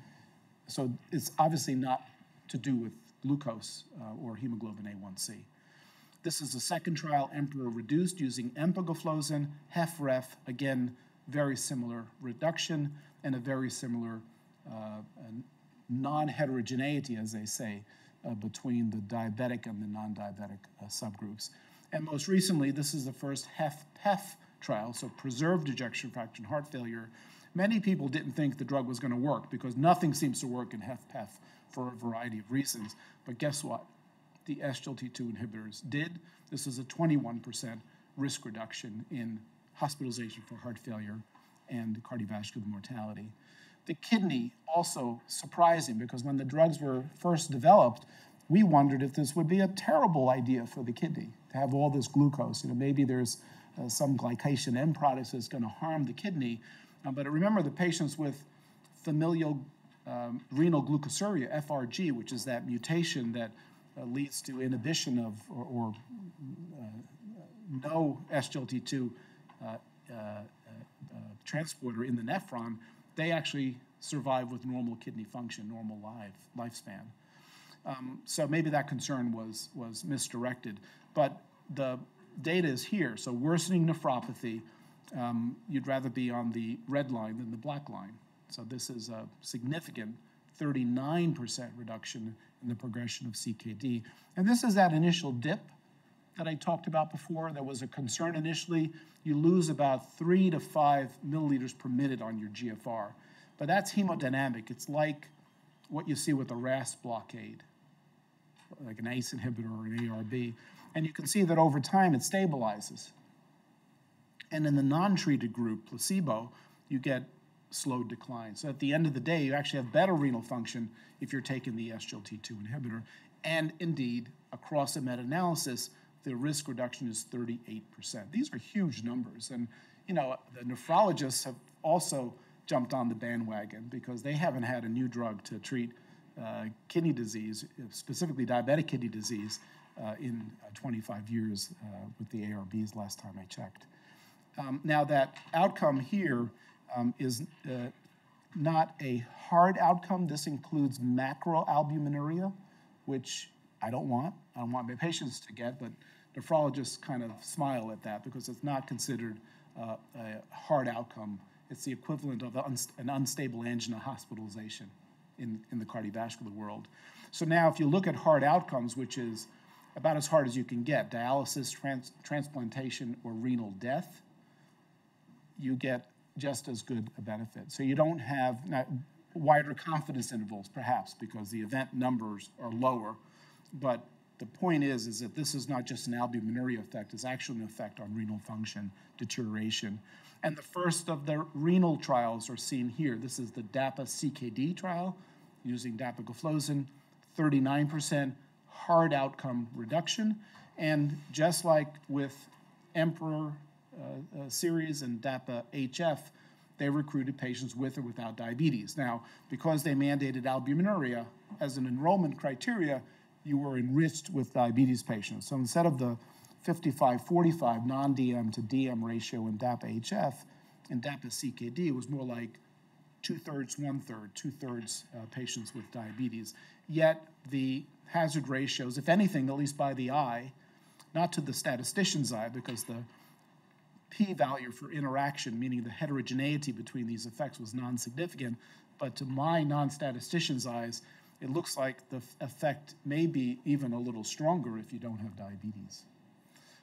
So it's obviously not to do with glucose uh, or hemoglobin A1C. This is the second trial, Emperor reduced using empagliflozin, HFrEF, again, very similar reduction and a very similar uh, non-heterogeneity, as they say, uh, between the diabetic and the non-diabetic uh, subgroups. And most recently, this is the first HFpEF trial, so preserved ejection fraction heart failure. Many people didn't think the drug was going to work because nothing seems to work in HFpEF for a variety of reasons. But guess what? The SGLT2 inhibitors did. This is a 21% risk reduction in hospitalization for heart failure and cardiovascular mortality. The kidney, also surprising because when the drugs were first developed, we wondered if this would be a terrible idea for the kidney to have all this glucose. You know, maybe there's uh, some glycation end products that's going to harm the kidney. Uh, but remember, the patients with familial um, renal glucosuria, FRG, which is that mutation that uh, leads to inhibition of or, or uh, no SGLT2 uh, uh, transporter in the nephron, they actually survive with normal kidney function, normal life, lifespan. Um, so maybe that concern was, was misdirected. But the data is here. So worsening nephropathy, um, you'd rather be on the red line than the black line. So this is a significant 39% reduction in the progression of CKD. And this is that initial dip that I talked about before. There was a concern initially. You lose about three to five milliliters per minute on your GFR. But that's hemodynamic. It's like what you see with a RAS blockade, like an ACE inhibitor or an ARB. And you can see that over time it stabilizes. And in the non treated group, placebo, you get slow decline. So at the end of the day, you actually have better renal function if you're taking the SGLT2 inhibitor. And indeed, across a meta analysis, the risk reduction is 38%. These are huge numbers. And, you know, the nephrologists have also jumped on the bandwagon because they haven't had a new drug to treat uh, kidney disease, specifically diabetic kidney disease, uh, in uh, 25 years uh, with the ARBs last time I checked. Um, now, that outcome here um, is uh, not a hard outcome. This includes macroalbuminuria, which I don't want. I don't want my [laughs] patients to get, but nephrologists kind of smile at that because it's not considered uh, a hard outcome. It's the equivalent of an unstable angina hospitalization in, in the cardiovascular world. So now, if you look at hard outcomes, which is about as hard as you can get dialysis, trans- transplantation, or renal death you get just as good a benefit. So you don't have wider confidence intervals, perhaps, because the event numbers are lower. But the point is, is that this is not just an albuminuria effect, it's actually an effect on renal function deterioration. And the first of the renal trials are seen here. This is the DAPA CKD trial using dapagliflozin, 39% hard outcome reduction. And just like with Emperor uh, uh, series and DAPA HF, they recruited patients with or without diabetes. Now, because they mandated albuminuria as an enrollment criteria, you were enriched with diabetes patients. So instead of the 55 45 non DM to DM ratio in DAPA HF, in DAPA CKD, it was more like two thirds, one third, two thirds uh, patients with diabetes. Yet the hazard ratios, if anything, at least by the eye, not to the statistician's eye, because the p-value for interaction, meaning the heterogeneity between these effects was non-significant, but to my non-statistician's eyes, it looks like the effect may be even a little stronger if you don't have diabetes.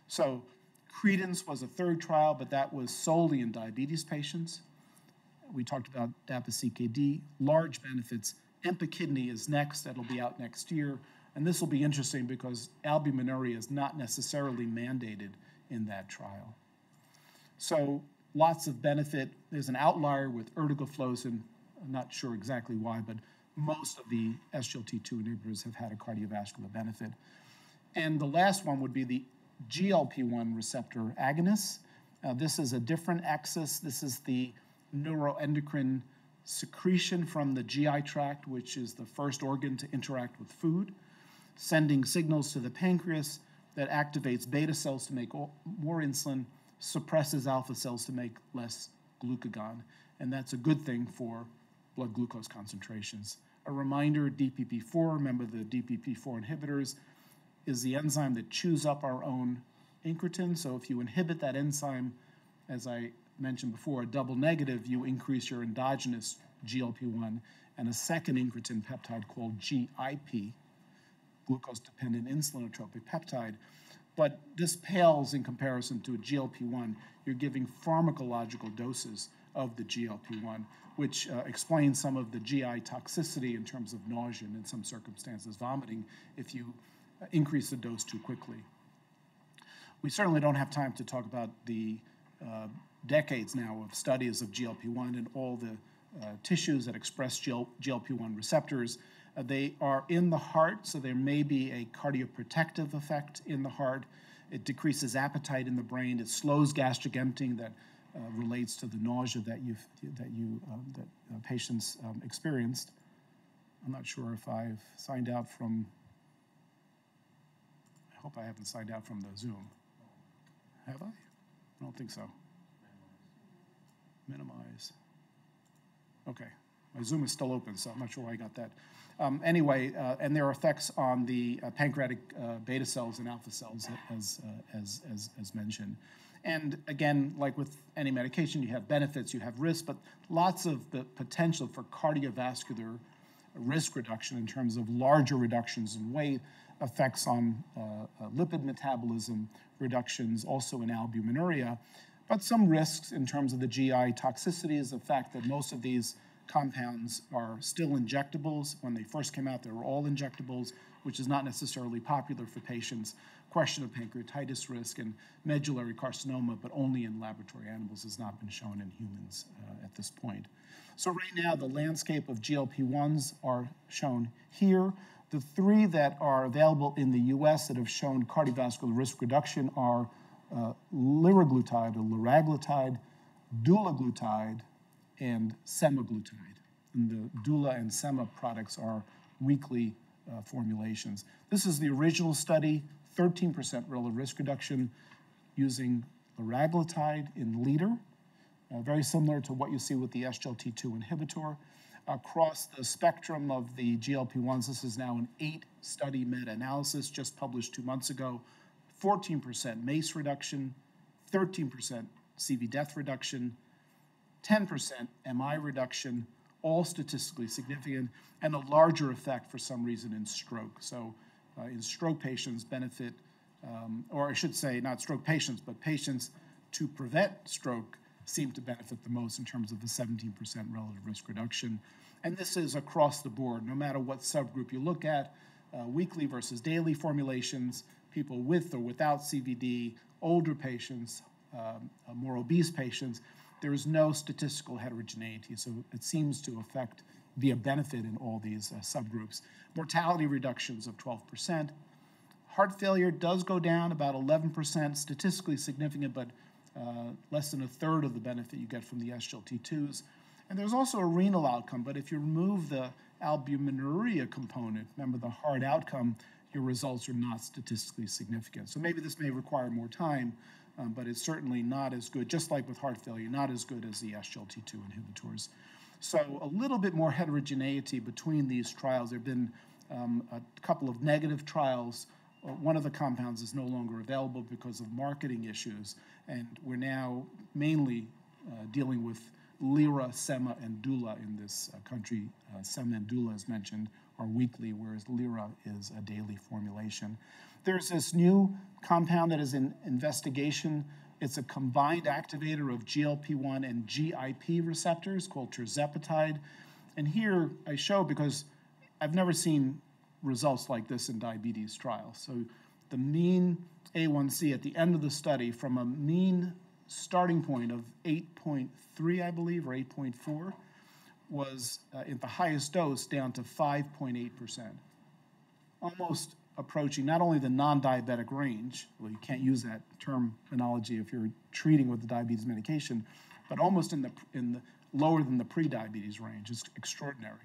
So Credence was a third trial, but that was solely in diabetes patients. We talked about DAPA-CKD, large benefits. EMPA-KIDNEY is next, that'll be out next year. And this will be interesting because albuminuria is not necessarily mandated in that trial. So lots of benefit. There's an outlier with ertugliflozin. I'm not sure exactly why, but most of the SGLT2 inhibitors have had a cardiovascular benefit. And the last one would be the GLP-1 receptor agonists. Uh, this is a different axis. This is the neuroendocrine secretion from the GI tract, which is the first organ to interact with food, sending signals to the pancreas that activates beta cells to make more insulin suppresses alpha cells to make less glucagon, and that's a good thing for blood glucose concentrations. A reminder, DPP-4, remember the DPP-4 inhibitors, is the enzyme that chews up our own incretin. So if you inhibit that enzyme, as I mentioned before, a double negative, you increase your endogenous GLP-1 and a second incretin peptide called GIP, glucose-dependent insulinotropic peptide, But this pales in comparison to a GLP-1. You're giving pharmacological doses of the GLP-1, which uh, explains some of the GI toxicity in terms of nausea and in some circumstances vomiting if you uh, increase the dose too quickly. We certainly don't have time to talk about the uh, decades now of studies of GLP-1 and all the uh, tissues that express GL- GLP-1 receptors. Uh, they are in the heart, so there may be a cardioprotective effect in the heart. It decreases appetite in the brain. It slows gastric emptying that relates to the nausea that you that you um, that uh, patients um, experienced. I'm not sure if I've signed out from. I hope I haven't signed out from the Zoom. Have I? I don't think so. Minimize. Okay, my Zoom is still open, so I'm not sure why I got that. Um, anyway, uh, and there are effects on the uh, pancreatic uh, beta cells and alpha cells, as, uh, as, as, as mentioned. And again, like with any medication, you have benefits, you have risks, but lots of the potential for cardiovascular risk reduction in terms of larger reductions in weight, effects on uh, uh, lipid metabolism, reductions also in albuminuria, but some risks in terms of the GI toxicity is the fact that most of these compounds are still injectables. When they first came out, they were all injectables, which is not necessarily popular for patients. Question of pancreatitis risk and medullary carcinoma, but only in laboratory animals, has not been shown in humans uh, at this point. So right now, the landscape of GLP-1s are shown here. The three that are available in the US that have shown cardiovascular risk reduction are uh, liraglutide or liraglutide, dulaglutide, and semaglutide. And the Dula and Sema products are weekly uh, formulations. This is the original study, 13% relative risk reduction using liraglutide in LEADER, uh, very similar to what you see with the SGLT2 inhibitor. Across the spectrum of the GLP-1s, this is now an eight study meta-analysis just published two months ago, 14% MACE reduction, 13% CV death reduction, 10% MI reduction, all statistically significant, and a larger effect for some reason in stroke. So uh, in stroke patients benefit, um, or I should say not stroke patients, but patients to prevent stroke seem to benefit the most in terms of the 17% relative risk reduction. And this is across the board, no matter what subgroup you look at, uh, weekly versus daily formulations, people with or without CVD, older patients, um, uh, more obese patients, there is no statistical heterogeneity, so it seems to affect via benefit in all these uh, subgroups. Mortality reductions of 12%. Heart failure does go down about 11%, statistically significant, but uh, less than a third of the benefit you get from the SGLT2s. And there's also a renal outcome, but if you remove the albuminuria component, remember the hard outcome, your results are not statistically significant. So maybe this may require more time, um, but it's certainly not as good, just like with heart failure, not as good as the SGLT2 inhibitors. So a little bit more heterogeneity between these trials. There have been um, a couple of negative trials. Uh, one of the compounds is no longer available because of marketing issues, and we're now mainly uh, dealing with Lira, Sema, and Dula in this uh, country. Uh, Sema and Dula, as mentioned, are weekly, whereas Lira is a daily formulation. There's this new compound that is in investigation. It's a combined activator of GLP-1 and GIP receptors called tirzepatide. And here I show because I've never seen results like this in diabetes trials. So the mean A1C at the end of the study from a mean starting point of 8.3, I believe, or 8.4, was uh, at the highest dose down to 5.8%. Almost approaching not only the non-diabetic range, well, you can't use that term terminology if you're treating with the diabetes medication, but almost in the, in the lower than the pre-diabetes range. It's extraordinary.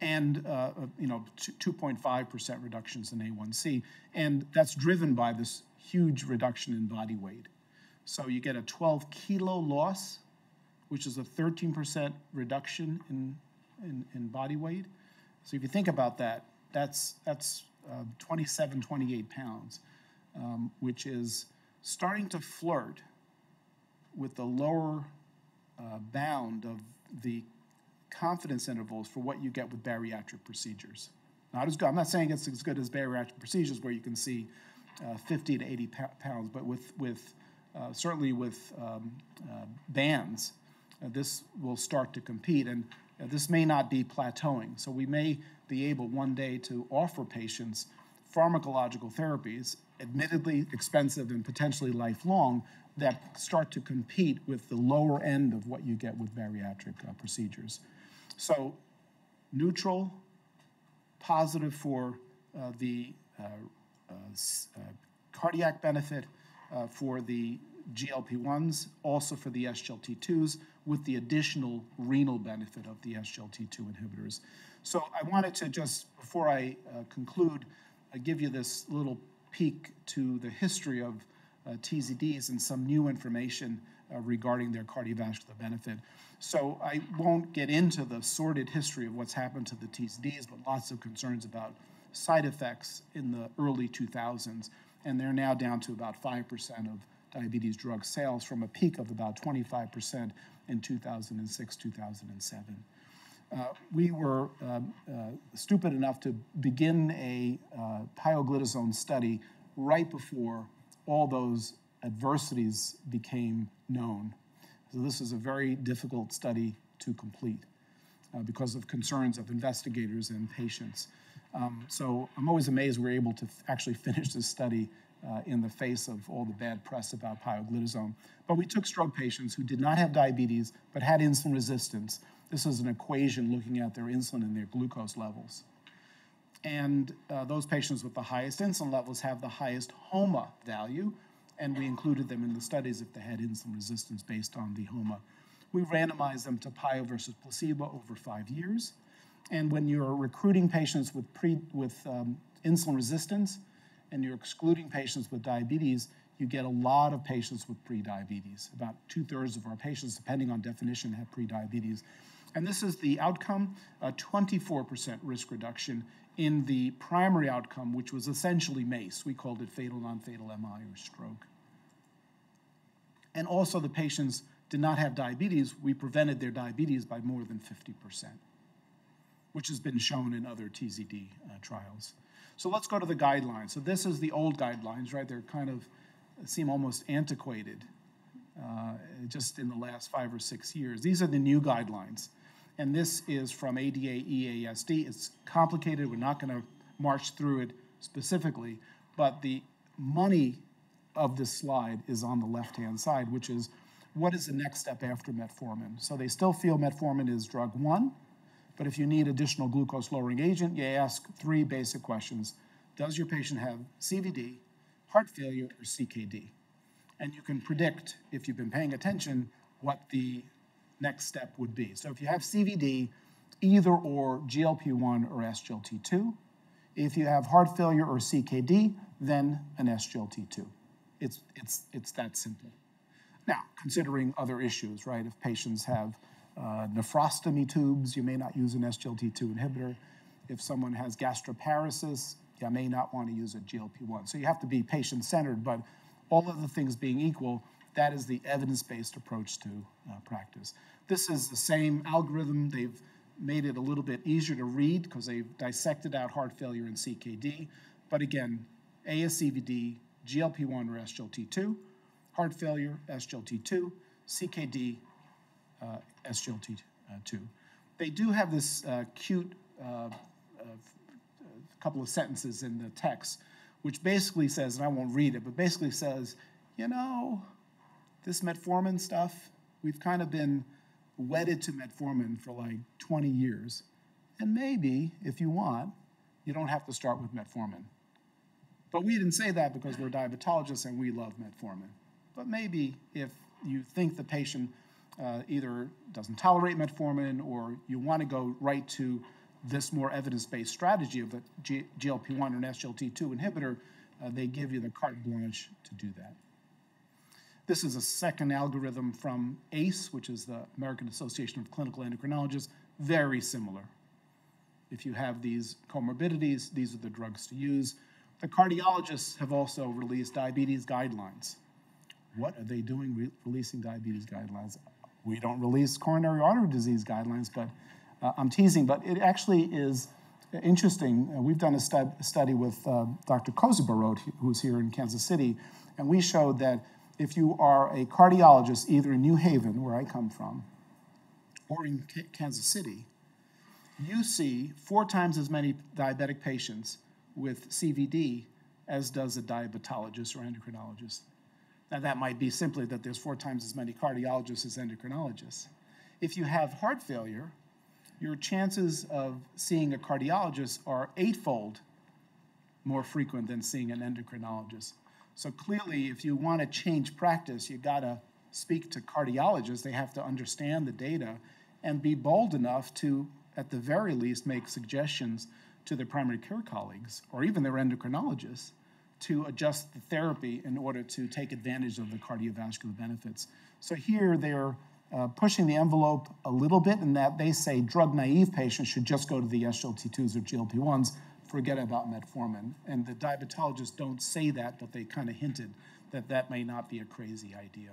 And, uh, uh you know, 2.5% reductions in A1C. And that's driven by this huge reduction in body weight. So you get a 12 kilo loss, which is a 13% reduction in, in, in body weight. So if you think about that, that's, that's uh, 27, 28 pounds, um, which is starting to flirt with the lower uh, bound of the confidence intervals for what you get with bariatric procedures. Not as good. I'm not saying it's as good as bariatric procedures where you can see uh, 50 to 80 pounds, but with, with uh, certainly with um, uh, bands, uh, this will start to compete. And uh, this may not be plateauing. So we may be able one day to offer patients pharmacological therapies, admittedly expensive and potentially lifelong, that start to compete with the lower end of what you get with bariatric uh, procedures. So neutral, positive for uh, the cardiac benefit, uh, for the GLP-1s, also for the SGLT2s, with the additional renal benefit of the SGLT2 inhibitors. So I wanted to just, before I conclude, give you this little peek to the history of uh, TZDs and some new information uh, regarding their cardiovascular benefit. So I won't get into the sordid history of what's happened to the TZDs, but lots of concerns about side effects in the early 2000s, and they're now down to about 5% of diabetes drug sales from a peak of about 25% in 2006, 2007. Uh, we were um, uh, stupid enough to begin a uh, pioglitazone study right before all those adversities became known. So this is a very difficult study to complete uh, because of concerns of investigators and patients. Um, so I'm always amazed we're able to actually finish this study uh, in the face of all the bad press about pioglitazone. But we took stroke patients who did not have diabetes but had insulin resistance. This is an equation looking at their insulin and their glucose levels. And uh, those patients with the highest insulin levels have the highest HOMA value, and we included them in the studies if they had insulin resistance based on the HOMA. We randomized them to PIO versus placebo over five years. And when you're recruiting patients with, pre, with um, insulin resistance and you're excluding patients with diabetes, you get a lot of patients with prediabetes. About two thirds of our patients, depending on definition, have prediabetes. And this is the outcome a 24% risk reduction in the primary outcome, which was essentially MACE. We called it fatal, non fatal MI or stroke. And also, the patients did not have diabetes. We prevented their diabetes by more than 50%, which has been shown in other TZD uh, trials. So let's go to the guidelines. So this is the old guidelines, right? They're kind of seem almost antiquated uh, just in the last five or six years. These are the new guidelines and this is from ADA EASD. It's complicated. We're not going to march through it specifically, but the money of this slide is on the left-hand side, which is what is the next step after metformin? So they still feel metformin is drug one, but if you need additional glucose-lowering agent, you ask three basic questions. Does your patient have CVD, heart failure, or CKD? And you can predict, if you've been paying attention, what the next step would be. So if you have CVD, either or GLP-1 or SGLT2. If you have heart failure or CKD, then an SGLT2. It's, it's, it's that simple. Now, considering other issues, right? If patients have uh, nephrostomy tubes, you may not use an SGLT2 inhibitor. If someone has gastroparesis, you may not want to use a GLP-1. So you have to be patient-centered, but all of the things being equal, that is the evidence-based approach to uh, practice. This is the same algorithm. They've made it a little bit easier to read because they've dissected out heart failure and CKD. But again, ASCVD, GLP-1 or SGLT2, heart failure, SGLT2, CKD, SGLT2. They do have this uh, cute uh, couple of sentences in the text, which basically says, and I won't read it, but basically says, you know, this metformin stuff, we've kind of been wedded to metformin for like 20 years. And maybe, if you want, you don't have to start with metformin. But we didn't say that because we're diabetologists and we love metformin. But maybe if you think the patient uh, either doesn't tolerate metformin or you want to go right to this more evidence-based strategy of a G- GLP-1 or an SGLT2 inhibitor, uh, they give you the carte blanche to do that. This is a second algorithm from ACE, which is the American Association of Clinical Endocrinologists, very similar. If you have these comorbidities, these are the drugs to use. The cardiologists have also released diabetes guidelines. What are they doing re- releasing diabetes guidelines? We don't release coronary artery disease guidelines, but uh, I'm teasing, but it actually is interesting. Uh, we've done a, stud, study with uh, Dr. Kosiborod, who's here in Kansas City, and we showed that if you are a cardiologist, either in New Haven, where I come from, or in K Kansas City, you see four times as many diabetic patients with CVD as does a diabetologist or endocrinologist. Now, that might be simply that there's four times as many cardiologists as endocrinologists. If you have heart failure, your chances of seeing a cardiologist are eightfold more frequent than seeing an endocrinologist. So clearly, if you want to change practice, you got to speak to cardiologists. They have to understand the data and be bold enough to, at the very least, make suggestions to their primary care colleagues or even their endocrinologists to adjust the therapy in order to take advantage of the cardiovascular benefits. So here they're uh, pushing the envelope a little bit in that they say drug naive patients should just go to the SGLT2s or GLP1s, forget about metformin. And the diabetologists don't say that, but they kind of hinted that that may not be a crazy idea.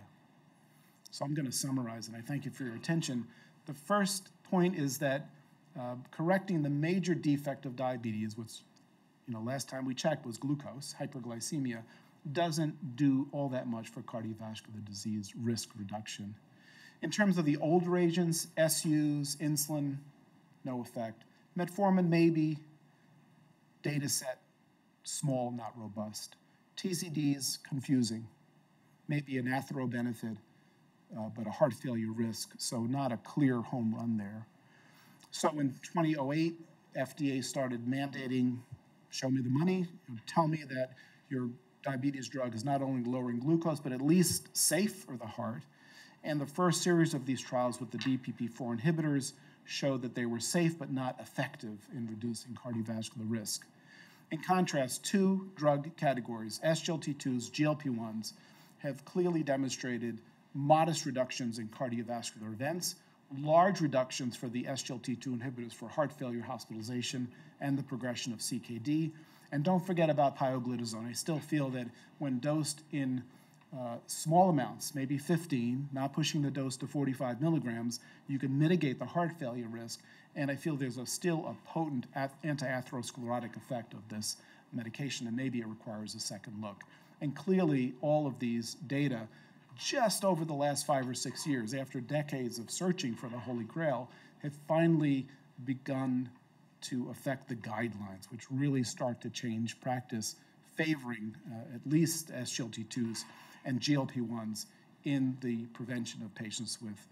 So I'm going to summarize, and I thank you for your attention. The first point is that uh, correcting the major defect of diabetes, which you know last time we checked was glucose, hyperglycemia, doesn't do all that much for cardiovascular disease risk reduction. In terms of the older agents, SUs, insulin, no effect. Metformin, maybe. Data set, small, not robust. TZDs, confusing. Maybe an athero benefit, uh, but a heart failure risk, so not a clear home run there. So in 2008, FDA started mandating show me the money, tell me that your diabetes drug is not only lowering glucose, but at least safe for the heart. And the first series of these trials with the DPP4 inhibitors showed that they were safe but not effective in reducing cardiovascular risk. In contrast, two drug categories, SGLT2s, GLP1s, have clearly demonstrated modest reductions in cardiovascular events, large reductions for the SGLT2 inhibitors for heart failure hospitalization and the progression of CKD. And don't forget about pioglitazone. I still feel that when dosed in uh, small amounts, maybe 15, not pushing the dose to 45 milligrams, you can mitigate the heart failure risk. And I feel there's a, still a potent anti-atherosclerotic effect of this medication, and maybe it requires a second look. And clearly, all of these data, just over the last five or six years, after decades of searching for the Holy Grail, have finally begun to affect the guidelines, which really start to change practice, favoring uh, at least SGLT2s and GLP-1s in the prevention of patients with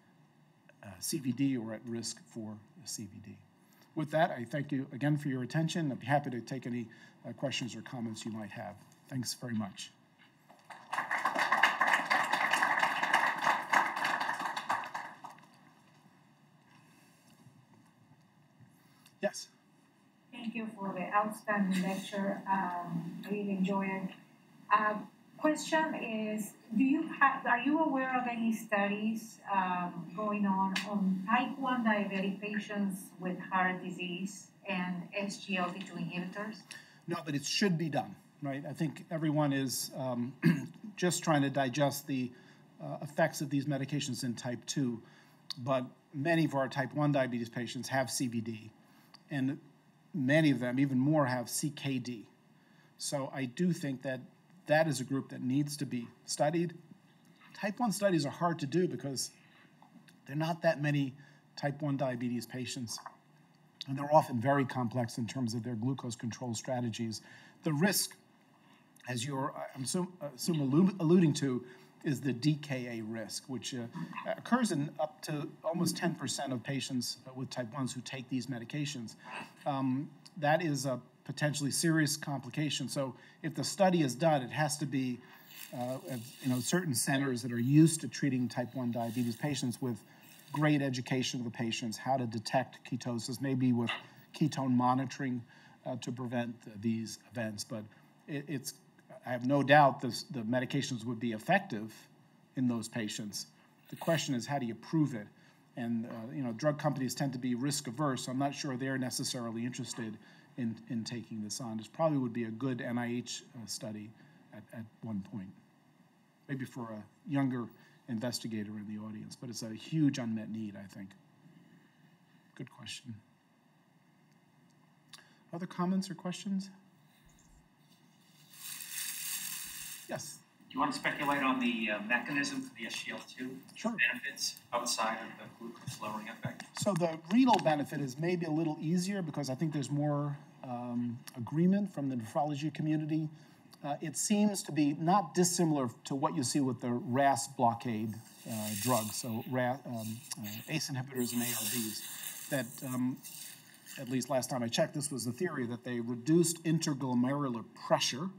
uh, CVD or at risk for CVD. With that, I thank you again for your attention. I'd be happy to take any uh, questions or comments you might have. Thanks very much. Yes. Thank you for the outstanding lecture. Um, I really enjoyed it. Uh, question is, do you have, are you aware of any studies um, going on on type 1 diabetic patients with heart disease and SGLT2 inhibitors? No, but it should be done, right? I think everyone is um, [clears throat] just trying to digest the uh, effects of these medications in type 2, but many of our type 1 diabetes patients have CVD, and many of them, even more, have CKD. So I do think that that is a group that needs to be studied. Type 1 studies are hard to do because there are not that many type 1 diabetes patients, and they're often very complex in terms of their glucose control strategies. The risk, as you're, I'm assume, uh, assume alluding to, is the DKA risk, which uh, occurs in up to almost 10% of patients with type 1s who take these medications. Um, that is a potentially serious complication. So if the study is done, it has to be, uh, you know, certain centers that are used to treating type 1 diabetes patients with great education of the patients, how to detect ketosis, maybe with ketone monitoring uh, to prevent these events. But it, it's, I have no doubt this, the medications would be effective in those patients. The question is, how do you prove it? And, uh, you know, drug companies tend to be risk averse, so I'm not sure they're necessarily interested in, in taking this on. This probably would be a good NIH uh, study at, at one point, maybe for a younger investigator in the audience, but it's a huge unmet need, I think. Good question. Other comments or questions? Yes, Do you want to speculate on the uh, mechanism for the SGLT2 Sure. benefits outside of the glucose lowering effect? so the renal benefit is maybe a little easier because I think there's more um, agreement from the nephrology community. Uh, It seems to be not dissimilar to what you see with the RAS blockade uh, drugs, so RA, um, uh, ACE inhibitors and ARBs, that um, at least last time I checked, this was the theory that they reduced intraglomerular pressure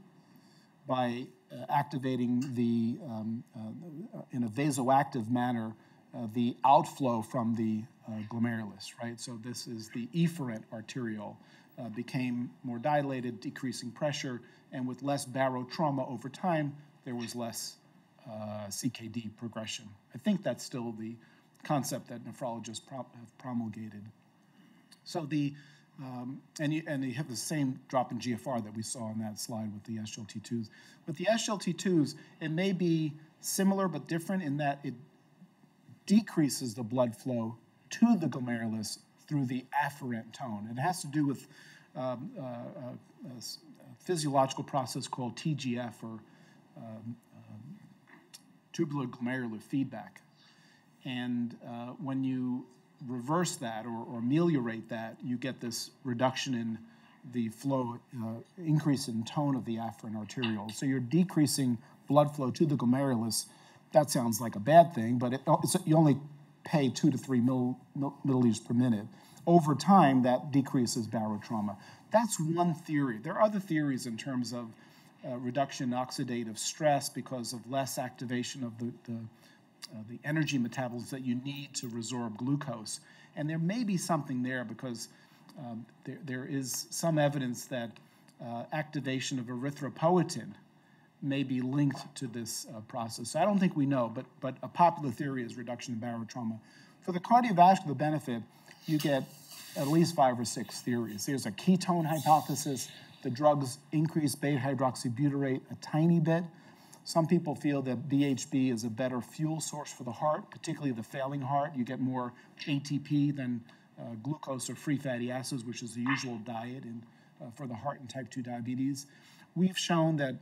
by activating the, um, uh, in a vasoactive manner, uh, the outflow from the uh, glomerulus, right? So this is the efferent arteriole uh, became more dilated, decreasing pressure, and with less barotrauma over time, there was less uh, CKD progression. I think that's still the concept that nephrologists pro- have promulgated. So the, um, and you, and you have the same drop in GFR that we saw on that slide with the SGLT2s. With the SGLT2s, it may be similar but different in that it decreases the blood flow to the glomerulus through the afferent tone. It has to do with um, uh, uh, a a physiological process called TGF or um, um, tubular glomerular feedback. And uh, when you reverse that or, or ameliorate that, you get this reduction in the flow, uh, increase in tone of the afferent arteriole. So you're decreasing blood flow to the glomerulus. That sounds like a bad thing, but it, you only pay two to three mil, mil, milliliters per minute. Over time, that decreases barotrauma. That's one theory. There are other theories in terms of uh, reduction in oxidative stress because of less activation of the, the uh, the energy metabolisms that you need to resorb glucose. And there may be something there because um, there, there is some evidence that uh, activation of erythropoietin may be linked to this uh, process. So I don't think we know, but, but a popular theory is reduction in barotrauma. For the cardiovascular benefit, you get at least five or six theories. There's a ketone hypothesis. The drugs increase beta hydroxybutyrate a tiny bit. Some people feel that BHB is a better fuel source for the heart, particularly the failing heart. You get more ATP than uh, glucose or free fatty acids, which is the usual diet in, uh, for the heart and type 2 diabetes. We've shown that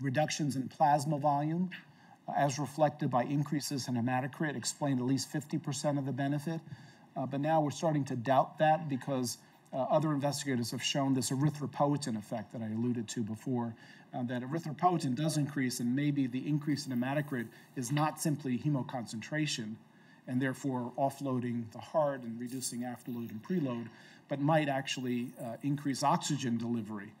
reductions in plasma volume, uh, as reflected by increases in hematocrit, explain at least 50% of the benefit. Uh, but now we're starting to doubt that because uh, other investigators have shown this erythropoietin effect that I alluded to before, uh, that erythropoietin does increase, and maybe the increase in hematocrit is not simply hemoconcentration and therefore offloading the heart and reducing afterload and preload, but might actually uh, increase oxygen delivery.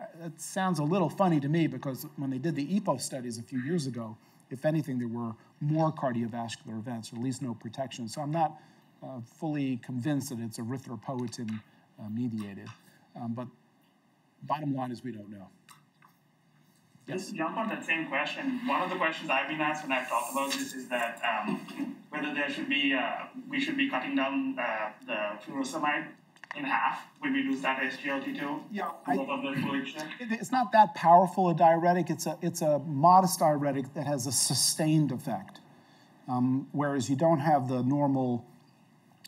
Uh, That sounds a little funny to me because when they did the EPO studies a few years ago, if anything, there were more cardiovascular events, or at least no protection. So I'm not uh, fully convinced that it's erythropoietin uh, mediated. Um, but bottom line is we don't know. Yes. Just to jump on that same question, one of the questions I've been asked when I've talked about this is that um, whether there should be, uh, we should be cutting down uh, the furosemide in half when we lose that SGLT2 Yeah, I- because of the fluid shift. It- It's not that powerful a diuretic. It's a, it's a modest diuretic that has a sustained effect. Um, whereas you don't have the normal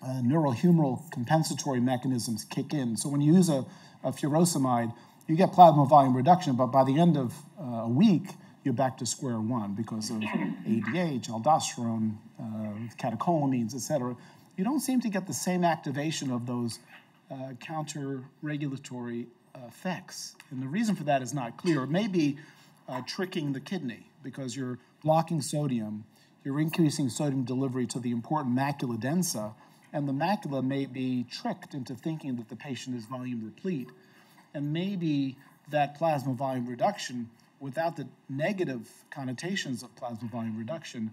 uh, neurohumoral compensatory mechanisms kick in. So when you use a, a furosemide, you get plasma volume reduction, but by the end of uh, a week, you're back to square one because of ADH, aldosterone, uh, catecholamines, et cetera. You don't seem to get the same activation of those uh, counter-regulatory uh, effects. And the reason for that is not clear. It may be uh, tricking the kidney because you're blocking sodium, you're increasing sodium delivery to the important macula densa, and the macula may be tricked into thinking that the patient is volume replete. And maybe that plasma volume reduction, without the negative connotations of plasma volume reduction,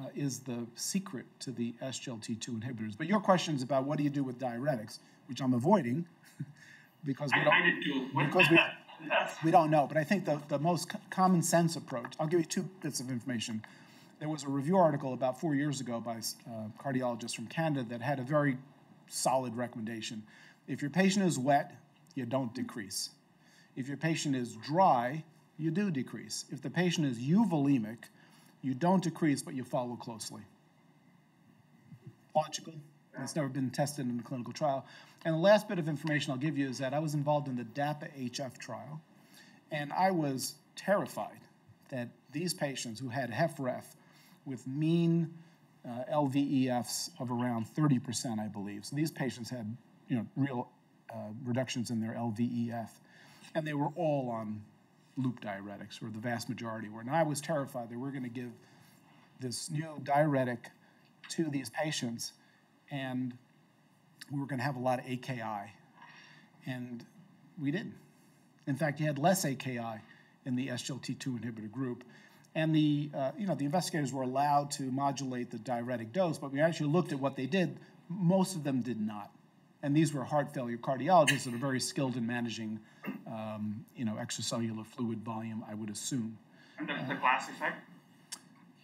uh, is the secret to the SGLT2 inhibitors. But your question is about what do you do with diuretics, which I'm avoiding [laughs] because we don't I did too. because we- we don't know, but I think the, the most common sense approach, I'll give you two bits of information. There was a review article about four years ago by uh, a cardiologist from Canada that had a very solid recommendation. If your patient is wet, you don't decrease. If your patient is dry, you do decrease. If the patient is euvolemic, you don't decrease, but you follow closely. Logical? It's never been tested in a clinical trial. And the last bit of information I'll give you is that I was involved in the DAPA HF trial, and I was terrified that these patients who had HFrEF with mean uh, LVEFs of around 30%, I believe. So these patients had, you know, real uh, reductions in their LVEF, and they were all on loop diuretics, or the vast majority were. And I was terrified that we're going to give this new diuretic to these patients, and we were going to have a lot of AKI. And we didn't. In fact, you had less AKI in the SGLT2 inhibitor group. And the, uh, you know, the investigators were allowed to modulate the diuretic dose, but we actually looked at what they did. Most of them did not. And these were heart failure cardiologists that are very skilled in managing, um, you know, extracellular fluid volume, I would assume. And that was the class effect?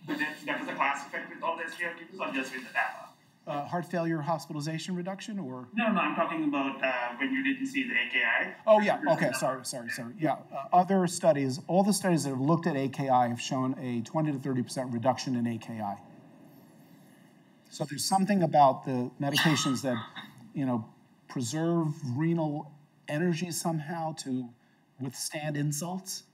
That, was the class effect with all the SGLT2s or just with the DAPA? Uh, heart failure hospitalization reduction or? No, no, I'm talking about uh, when you didn't see the AKI. Oh, yeah, okay, sorry, sorry, sorry. Yeah, uh, other studies, all the studies that have looked at AKI have shown a 20 to 30% reduction in AKI. So there's something about the medications that, you know, preserve renal energy somehow to withstand insults,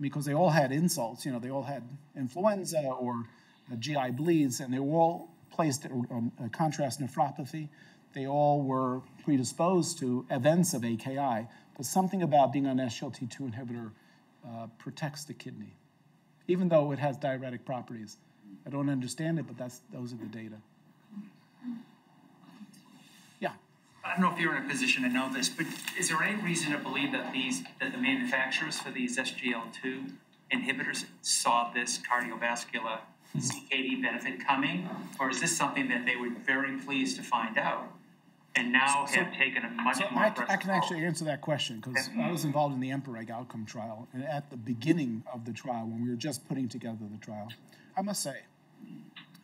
because they all had insults, you know, they all had influenza or uh, GI bleeds, and they were all placed on uh, contrast nephropathy. They all were predisposed to events of AKI, but something about being on SGLT2 inhibitor uh, protects the kidney, even though it has diuretic properties. I don't understand it, but that's those are the data. Yeah. I don't know if you're in a position to know this, but is there any reason to believe that these, that the manufacturers for these SGL2 inhibitors saw this cardiovascular CKD benefit coming? Or is this something that they were very pleased to find out and now So- have taken a much So more I, I can actually answer that question because I was involved in the EMPA-REG outcome trial, and at the beginning of the trial, when we were just putting together the trial, I must say,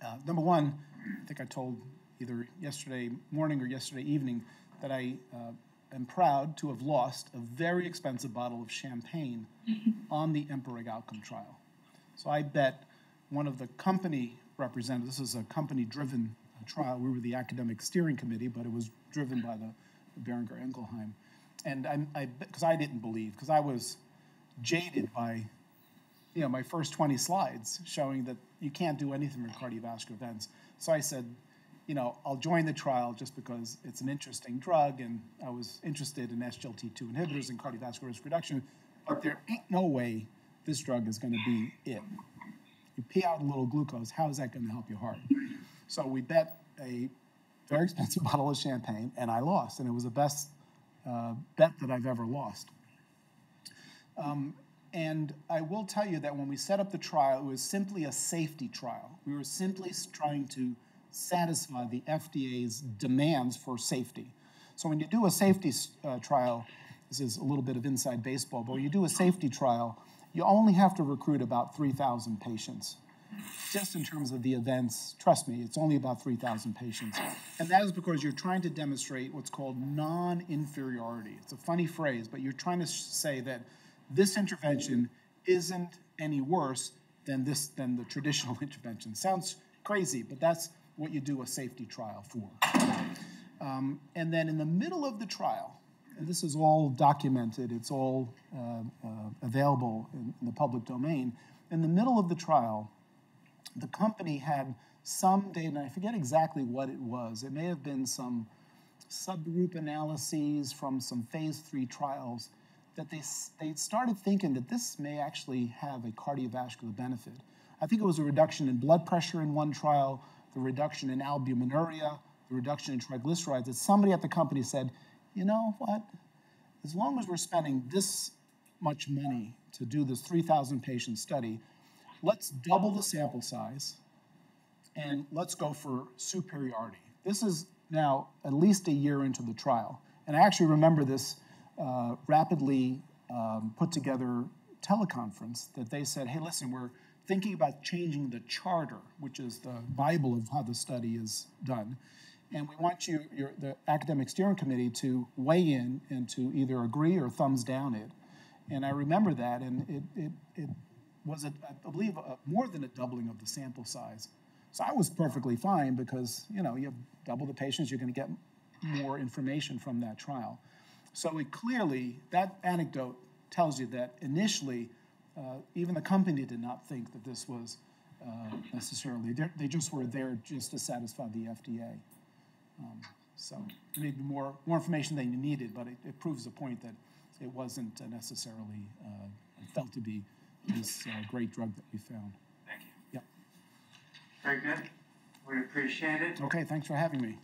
uh, number one, I think I told either yesterday morning or yesterday evening that I uh, am proud to have lost a very expensive bottle of champagne [laughs] on the EMPA-REG outcome trial. So I bet one of the company representatives, this is a company-driven uh, trial, we were the academic steering committee, but it was driven by the Boehringer Ingelheim. And I, I, because I didn't believe, because I was jaded by, you know, my first 20 slides showing that you can't do anything for cardiovascular events. So I said, you know, I'll join the trial just because it's an interesting drug, and I was interested in SGLT2 inhibitors and cardiovascular risk reduction, but there ain't no way this drug is going to be it you pee out a little glucose, how is that going to help your heart? So we bet a very expensive [laughs] bottle of champagne, and I lost, and it was the best uh, bet that I've ever lost. Um, and I will tell you that when we set up the trial, it was simply a safety trial. We were simply trying to satisfy the FDA's demands for safety. So when you do a safety uh, trial, this is a little bit of inside baseball, but when you do a safety trial, you only have to recruit about 3,000 patients. Just in terms of the events, trust me, it's only about 3,000 patients. And that is because you're trying to demonstrate what's called non inferiority. It's a funny phrase, but you're trying to say that this intervention isn't any worse than, this, than the traditional [laughs] intervention. Sounds crazy, but that's what you do a safety trial for. Um, and then in the middle of the trial, this is all documented, it's all uh, uh, available in, in, the public domain. In the middle of the trial, the company had some data, and I forget exactly what it was. It may have been some subgroup analyses from some phase three trials that they, they started thinking that this may actually have a cardiovascular benefit. I think it was a reduction in blood pressure in one trial, the reduction in albuminuria, the reduction in triglycerides, that somebody at the company said, you know what? As long as we're spending this much money to do this 3,000 patient study, let's double the sample size and let's go for superiority. This is now at least a year into the trial. And I actually remember this uh, rapidly um, put together teleconference that they said, hey, listen, we're thinking about changing the charter, which is the Bible of how the study is done. And we want you, your, the academic steering committee, to weigh in and to either agree or thumbs down it. And I remember that, and it, it, it was, a, I believe, a, more than a doubling of the sample size. So I was perfectly fine because, you know, you have double the patients, you're going to get more information from that trial. So it clearly, that anecdote tells you that initially, uh, even the company did not think that this was uh, necessarily, they're- they just were there just to satisfy the FDA. Um, So maybe more, more information than you needed, but it, it proves the point that it wasn't uh, necessarily uh, felt to be this uh, great drug that we found. Thank you. Yep. Very good. We appreciate it. Okay, thanks for having me.